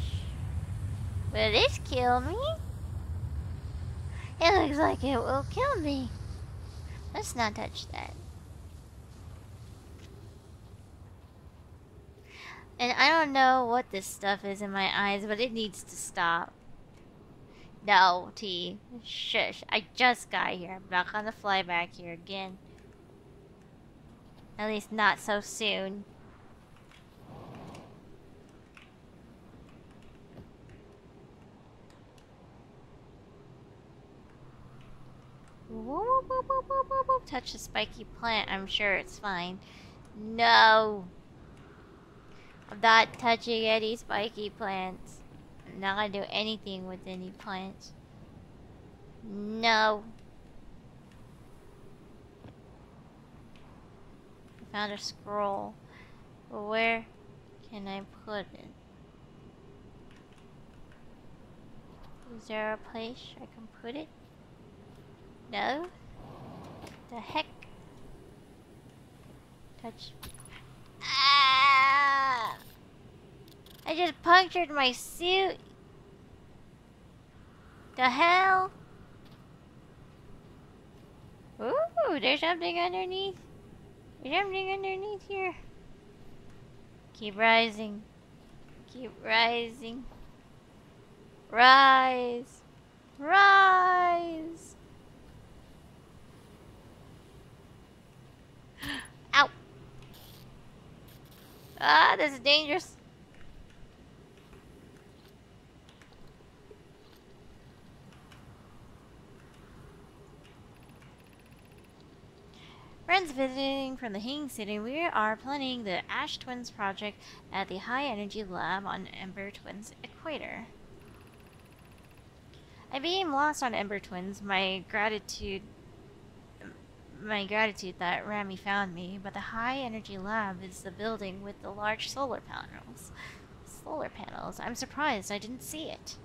Will this kill me? It looks like it will kill me. Let's not touch that. And I don't know what this stuff is in my eyes, but it needs to stop. No, T. Shush. I just got here. I'm not gonna fly back here again. At least not so soon. Touch the spiky plant. I'm sure it's fine. No. Not touching any spiky plants. I'm not gonna do anything with any plants. No. I found a scroll. But where can I put it? Is there a place I can put it? No? The heck? Touch. Ah! I just punctured my suit. The hell? Ooh, there's something underneath. There's something underneath here. Keep rising. Keep rising. Rise. Rise. Ow! Ah, this is dangerous. Friends visiting from the Hanging City, we are planning the Ash Twins project at the High Energy Lab on Ember Twins Equator. I became lost on Ember Twins. My gratitude my gratitude that Ramie found me, but the high energy lab is the building with the large solar panels. Solar panels. I'm surprised I didn't see it.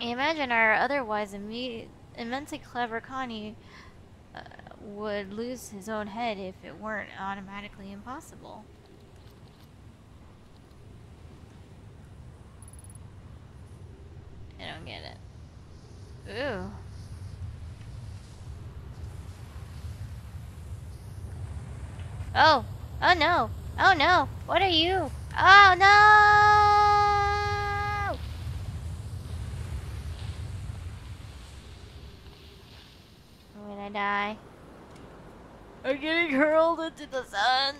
I imagine our otherwise immensely clever Connie would lose his own head if it weren't automatically impossible. I don't get it. Ooh. Oh! Oh no! Oh no! What are you? Oh no! I'm gonna die. I'm getting hurled into the sun.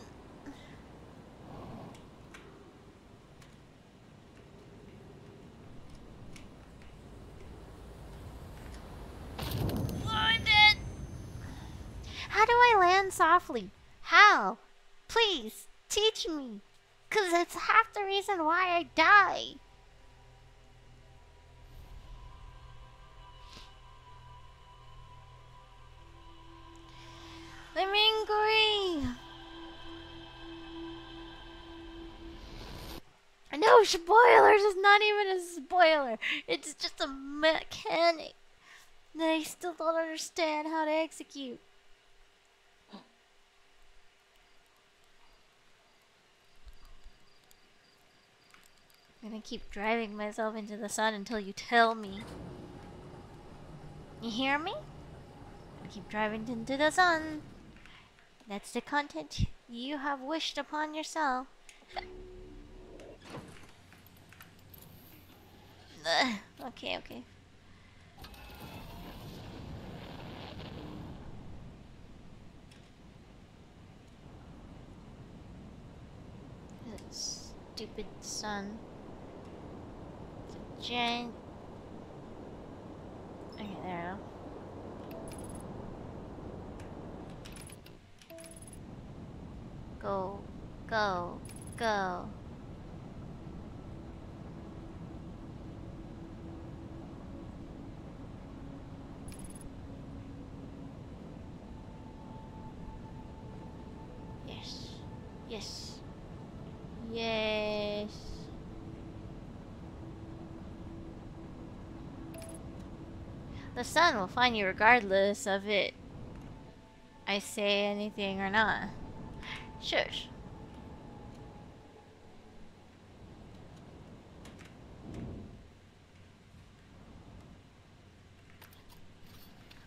Oh, I'm dead. How do I land softly? How? Please, teach me. Because that's half the reason why I die. I'm angry. No, spoilers is not even a spoiler. It's just a mechanic that I still don't understand how to execute. I'm gonna keep driving myself into the sun until you tell me. You hear me? I keep driving into the sun. That's the content you have wished upon yourself. okay, okay. Stupid sun giant... Okay, there we go, go, go. Yes, yes, yes. The sun will find you regardless of it. I say anything or not. Shush.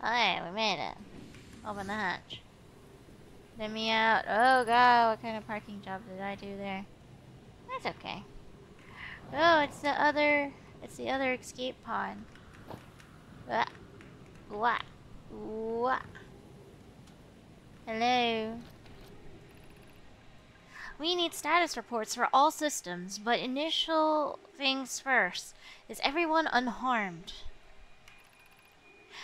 Alright, we made it. Open the hatch. Let me out. Oh god, what kind of parking job did I do there? That's okay. Oh, it's the other... It's the other escape pod. What? What? What? Hello? We need status reports for all systems, but initial things first. Is everyone unharmed?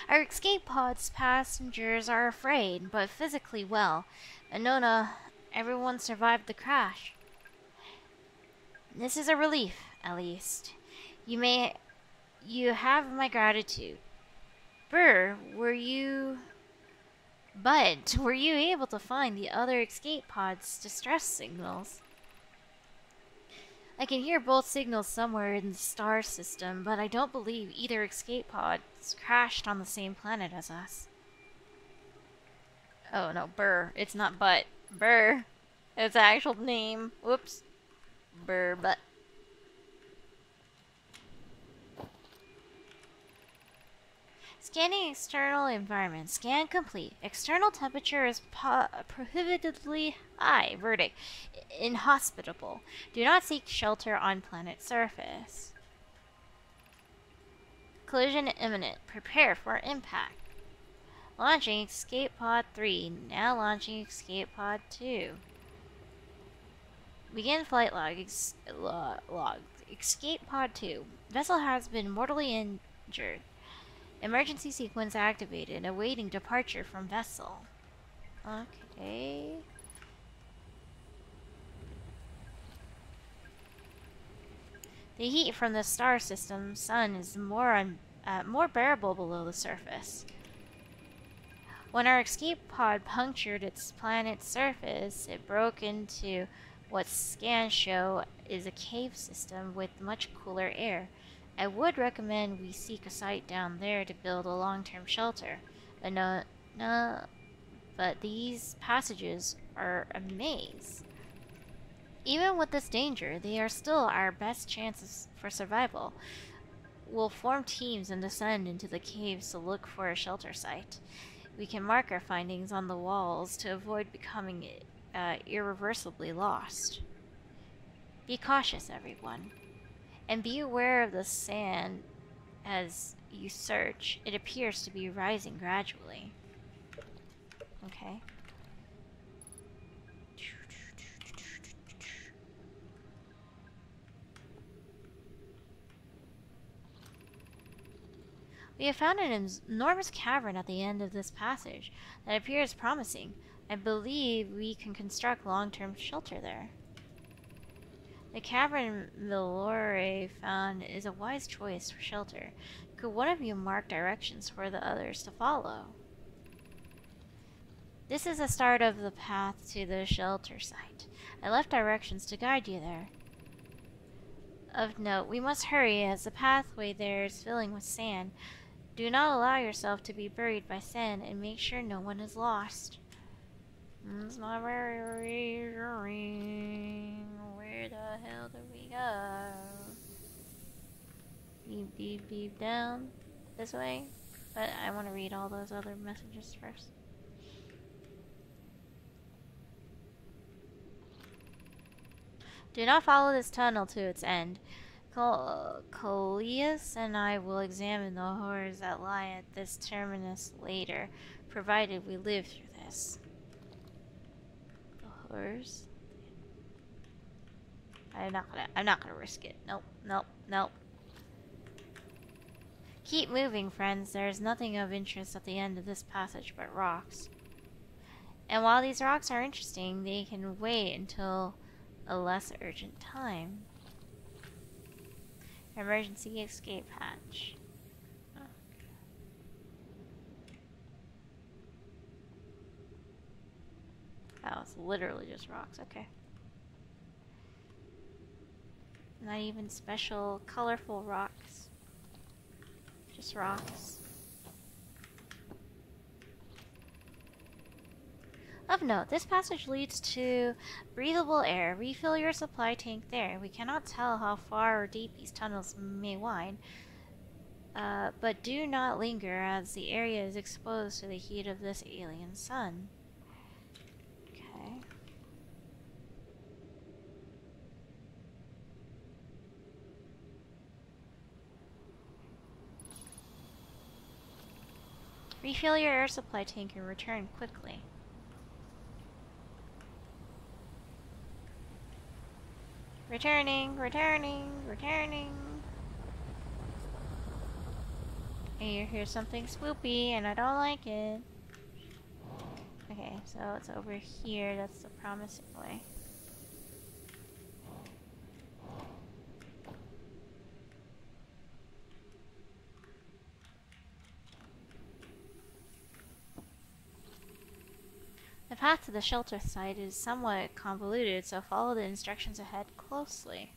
Our escape pod's passengers are afraid, but physically well. Annona, everyone survived the crash. This is a relief, at least. You may... You have my gratitude. Burr, were you... But, were you able to find the other escape pod's distress signals? I can hear both signals somewhere in the star system, but I don't believe either escape pod crashed on the same planet as us. Oh no, Burr. It's not but. Burr. It's an actual name. Whoops. Burr, but. Scanning external environment. Scan complete. External temperature is prohibitively high. Verdict. Inhospitable. Do not seek shelter on planet surface. Collision imminent. Prepare for impact. Launching Escape Pod 3. Now launching Escape Pod 2. Begin flight log. Ex log. Escape Pod 2. Vessel has been mortally injured. Emergency sequence activated, awaiting departure from vessel. Okay. The heat from the star system sun is more uh, more bearable below the surface. When our escape pod punctured its planet's surface, it broke into what scans show is a cave system with much cooler air. I would recommend we seek a site down there to build a long-term shelter. But no, no, but these passages are a maze. Even with this danger, they are still our best chances for survival. We'll form teams and descend into the caves to look for a shelter site. We can mark our findings on the walls to avoid becoming uh, irreversibly lost. Be cautious, everyone. And be aware of the sand as you search. It appears to be rising gradually. Okay. We have found an enormous cavern at the end of this passage that appears promising. I believe we can construct long-term shelter there. The cavern Milore found is a wise choice for shelter. Could one of you mark directions for the others to follow? This is the start of the path to the shelter site. I left directions to guide you there. Of note, we must hurry as the pathway there is filling with sand. Do not allow yourself to be buried by sand and make sure no one is lost. It's not very where the hell do we go? Beep, beep, beep down this way. But I want to read all those other messages first. Do not follow this tunnel to its end. Coleus and I will examine the horrors that lie at this terminus later, provided we live through this. The horrors? I'm not gonna I'm not gonna risk it. Nope, nope, nope. Keep moving, friends. There is nothing of interest at the end of this passage but rocks. And while these rocks are interesting, they can wait until a less urgent time. Emergency escape hatch. Oh, it's literally just rocks. Okay. Not even special, colorful rocks. Just rocks. Of note, this passage leads to breathable air. Refill your supply tank there. We cannot tell how far or deep these tunnels may wind, uh, but do not linger as the area is exposed to the heat of this alien sun. Okay. Refill your air supply tank and return quickly. Returning, returning, returning. And you hear something swoopy and I don't like it. Okay, so it's over here. That's the promising way. The path to the shelter site is somewhat convoluted, so follow the instructions ahead closely.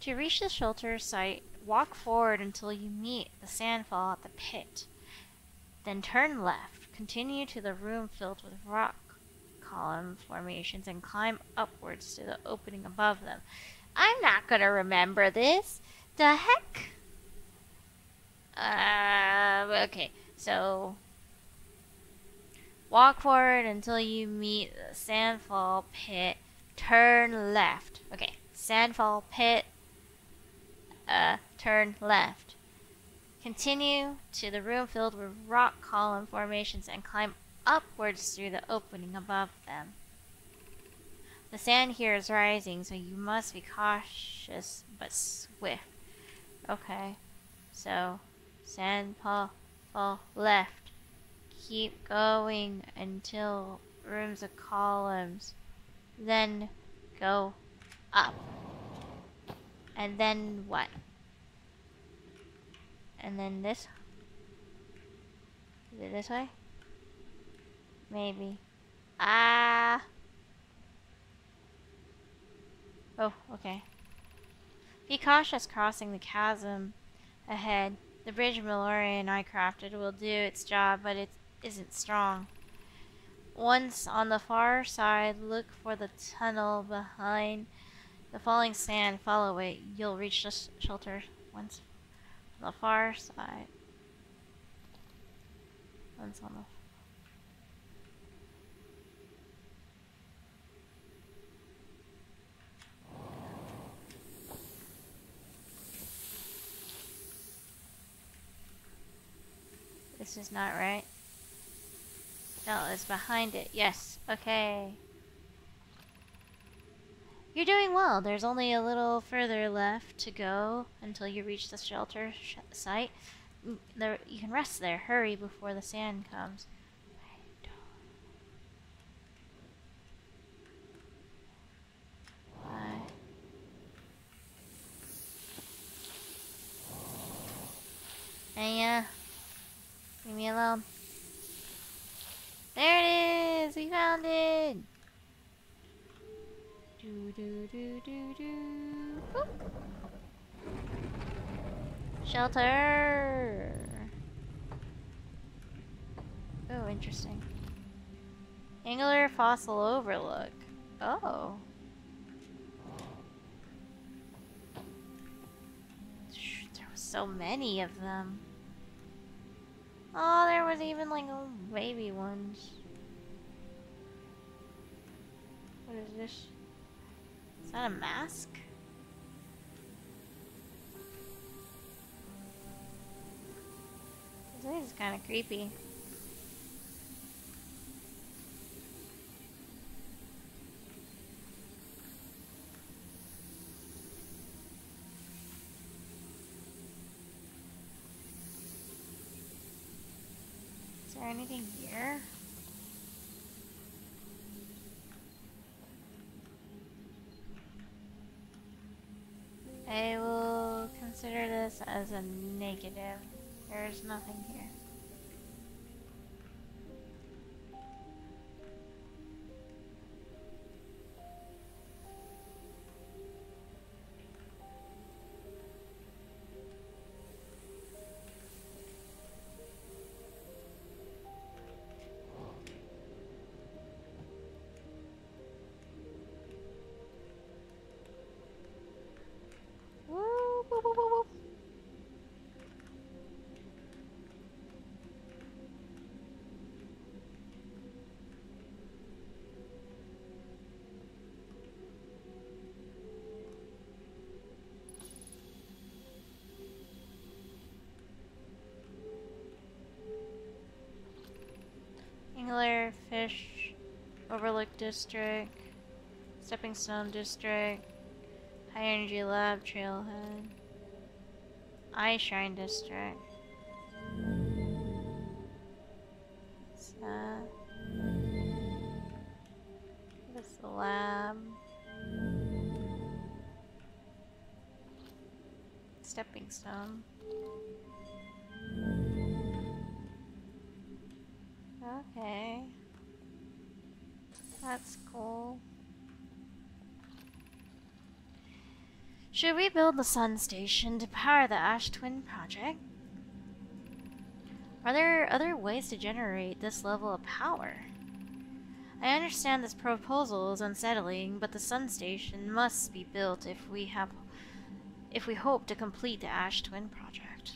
To reach the shelter site, walk forward until you meet the sandfall at the pit. Then turn left, continue to the room filled with rock column formations, and climb upwards to the opening above them. I'm not gonna remember this the heck? Uh, okay, so walk forward until you meet the Sandfall Pit. Turn left. Okay, Sandfall Pit. Uh, turn left. Continue to the room filled with rock column formations and climb upwards through the opening above them. The sand here is rising, so you must be cautious but swift. Okay. So, fall, fall left. Keep going until rooms of columns. Then go up. And then what? And then this? Is it this way? Maybe. Ah! Oh, okay. Be cautious crossing the chasm ahead. The bridge Meloria and I crafted will do its job, but it isn't strong. Once on the far side, look for the tunnel behind the falling sand. Follow it. You'll reach the shelter once on the far side. Once on the This is not right. No, it's behind it. Yes. Okay. You're doing well. There's only a little further left to go until you reach the shelter sh site. There, you can rest there. Hurry before the sand comes. Yeah. Leave me alone. There it is! We found it! Do do do do do. Shelter! Oh, interesting. Angular fossil overlook. Oh. There were so many of them. Oh, there was even like little baby ones. What is this? Is that a mask? This is kind of creepy. There anything here? I will consider this as a negative. There's nothing here. Singular Fish Overlook District, Stepping Stone District, High Energy Lab Trailhead, Eye Shrine District. Should we build the sun station to power the Ash Twin project? Are there other ways to generate this level of power? I understand this proposal is unsettling, but the sun station must be built if we have if we hope to complete the Ash Twin project.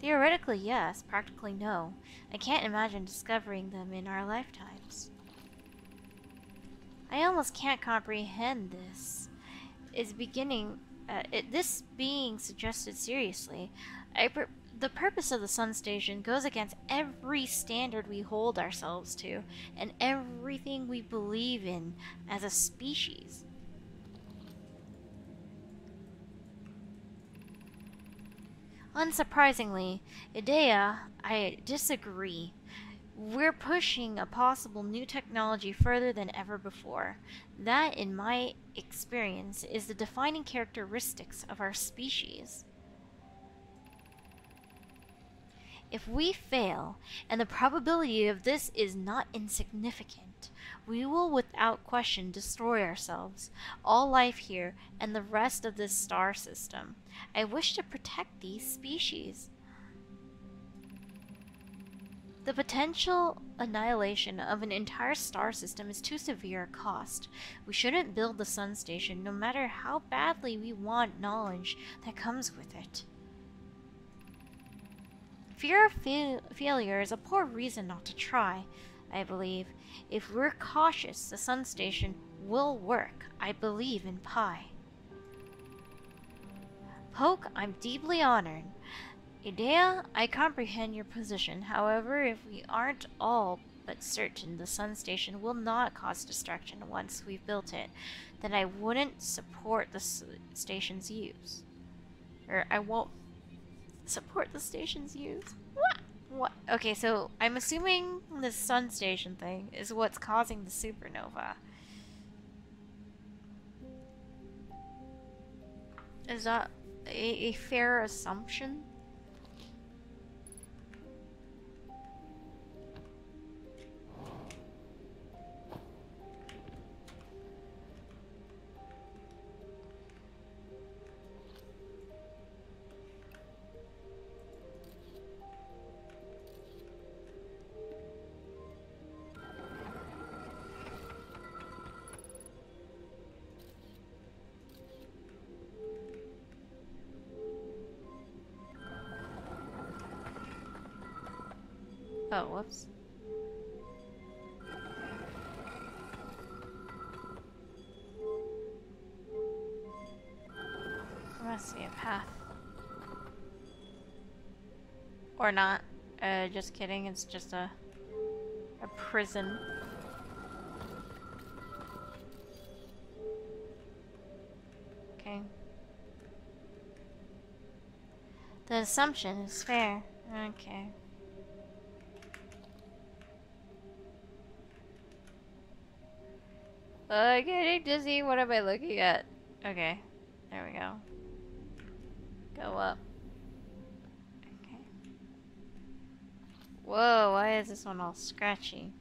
Theoretically, yes. Practically, no. I can't imagine discovering them in our lifetimes. I almost can't comprehend this. Is beginning, uh, it, this being suggested seriously. The purpose of the Sun Station goes against every standard we hold ourselves to, and everything we believe in as a species. Unsurprisingly, Idaea, I disagree. We're pushing a possible new technology further than ever before. That, in my experience, is the defining characteristics of our species. If we fail, and the probability of this is not insignificant, we will without question destroy ourselves, all life here, and the rest of this star system. I wish to protect these species. The potential annihilation of an entire star system is too severe a cost. We shouldn't build the sun station no matter how badly we want knowledge that comes with it. Fear of fa failure is a poor reason not to try, I believe. If we're cautious, the sun station will work. I believe in Pye. Poke, I'm deeply honored. Idaea, I comprehend your position. However, if we aren't all but certain the sun station will not cause destruction once we've built it, then I wouldn't support the station's use. Or I won't support the station's use. What? What? Okay, so I'm assuming the sun station thing is what's causing the supernova. Is that a, a fair assumption? Oh, whoops. There must be a path. Or not. Uh, just kidding, it's just a... a prison. Okay. The assumption is fair. Okay. Uh, getting dizzy. What am I looking at? Okay. There we go. Go up. Okay. Whoa, why is this one all scratchy?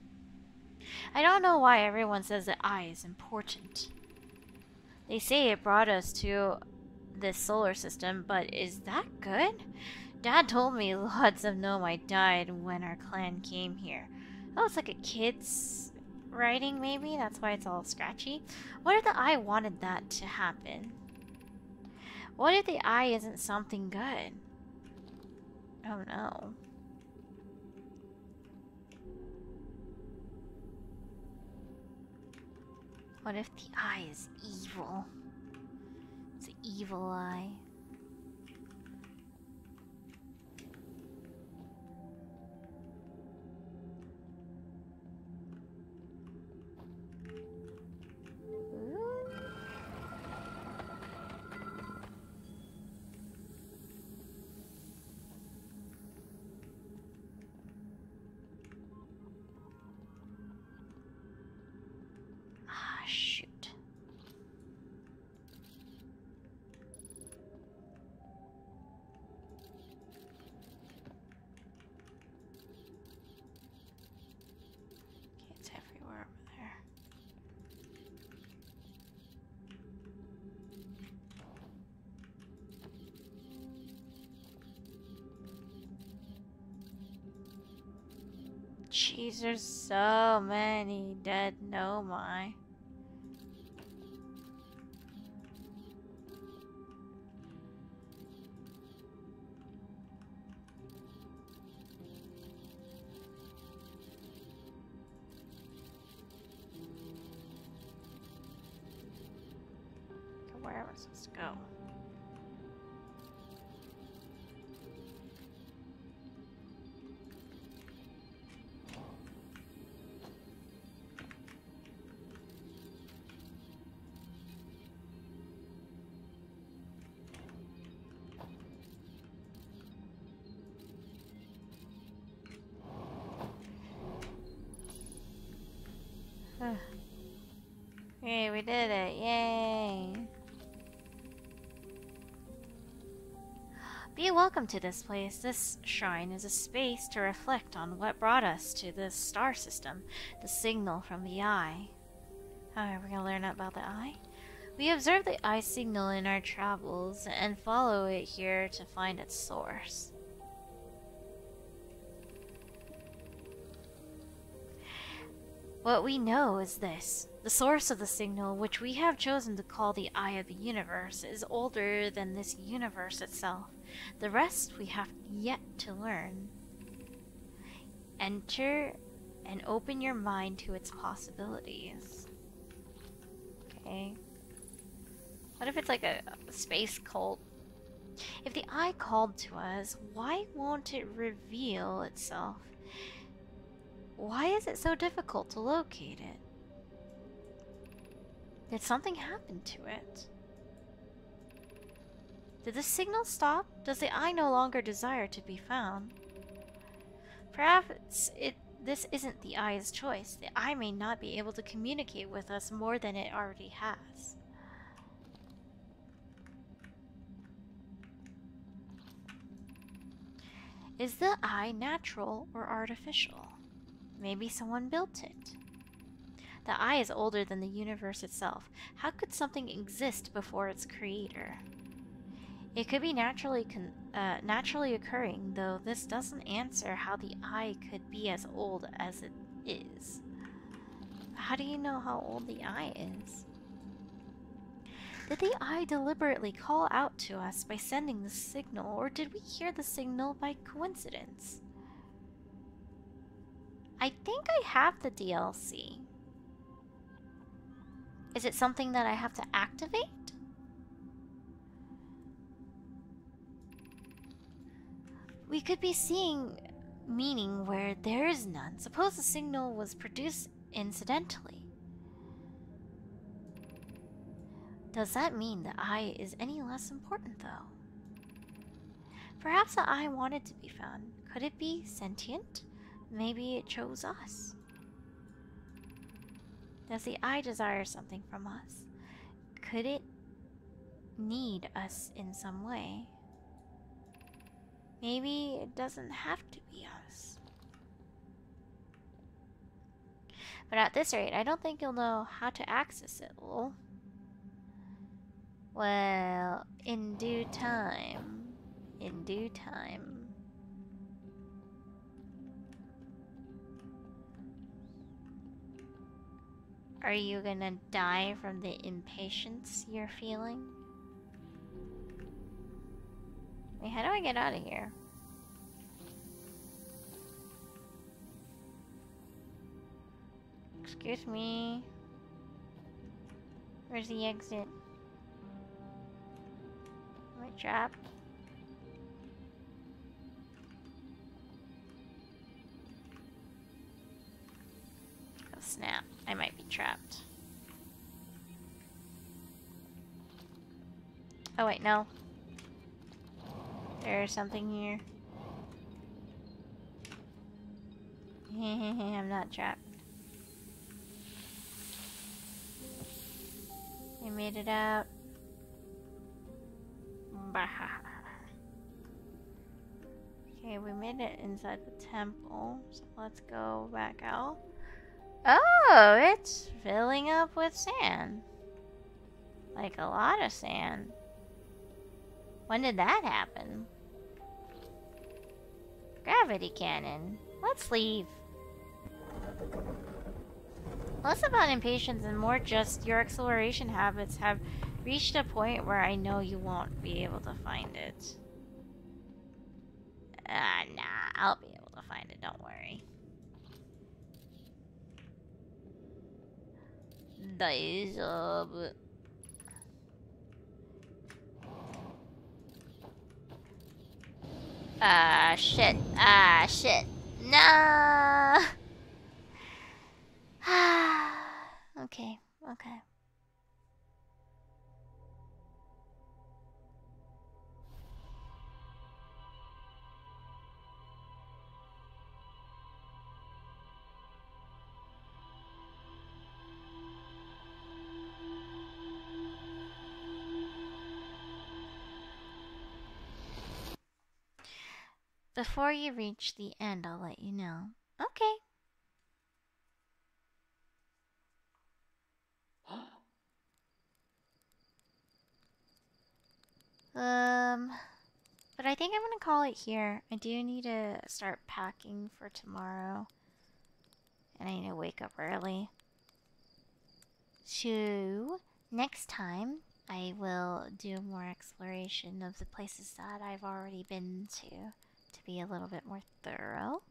I don't know why everyone says that eye is important. They say it brought us to this solar system, but is that good? Dad told me lots of Nomai died when our clan came here. Oh, it's like a kid's writing, maybe? That's why it's all scratchy. What if the eye wanted that to happen? What if the eye isn't something good? Oh no. What if the eye is evil? It's an evil eye. Jeez, there's so many dead Nomai. Did it. Yay. Be welcome to this place. This shrine is a space to reflect on what brought us to this star system, the signal from the eye. Alright, we're gonna learn about the eye. We observe the eye signal in our travels and follow it here to find its source. What we know is this. The source of the signal, which we have chosen to call the Eye of the Universe, is older than this universe itself. The rest we have yet to learn. Enter and open your mind to its possibilities. Okay. What if it's like a, a space cult? If the eye called to us, why won't it reveal itself? Why is it so difficult to locate it? Did something happen to it? Did the signal stop? Does the eye no longer desire to be found? Perhaps it this isn't the eye's choice. The eye may not be able to communicate with us more than it already has. Is the eye natural or artificial? Maybe someone built it. The eye is older than the universe itself. How could something exist before its creator? It could be naturally uh, naturally occurring, though this doesn't answer how the eye could be as old as it is. How do you know how old the eye is? Did the eye deliberately call out to us by sending the signal, or did we hear the signal by coincidence? I think I have the DLC. Is it something that I have to activate? We could be seeing meaning where there is none. Suppose the signal was produced incidentally. Does that mean the eye is any less important, though? Perhaps the eye wanted to be found. Could it be sentient? Maybe it chose us. Does the eye desire something from us? Could it need us in some way? Maybe it doesn't have to be us. But at this rate, I don't think you'll know how to access it, lol. Well, in due time. In due time. Are you gonna die from the impatience you're feeling? Wait, how do I get out of here? Excuse me. Where's the exit? Am I trapped? Snap. I might be trapped. Oh wait, no. There's something here. I'm not trapped. I made it out. Bah. Okay, we made it inside the temple, so let's go back out. Oh, it's filling up with sand. Like a lot of sand. When did that happen? Gravity cannon. Let's leave. Less about impatience and more just your exploration habits have reached a point where I know you won't be able to find it. Uh, nah, I'll be able to find it, don't worry. 大丈夫 Ah, shit. Ah, shit. No! okay, okay. Before you reach the end, I'll let you know. Okay. Um, but I think I'm gonna call it here. I do need to start packing for tomorrow. And I need to wake up early. So, next time, I will do more exploration of the places that I've already been to be a little bit more thorough.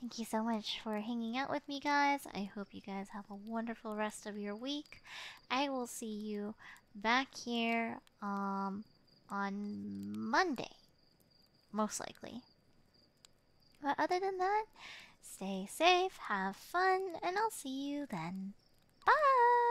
Thank you so much for hanging out with me, guys. I hope you guys have a wonderful rest of your week. I will see you back here um, on Monday, most likely. But other than that, stay safe, have fun, and I'll see you then. Bye!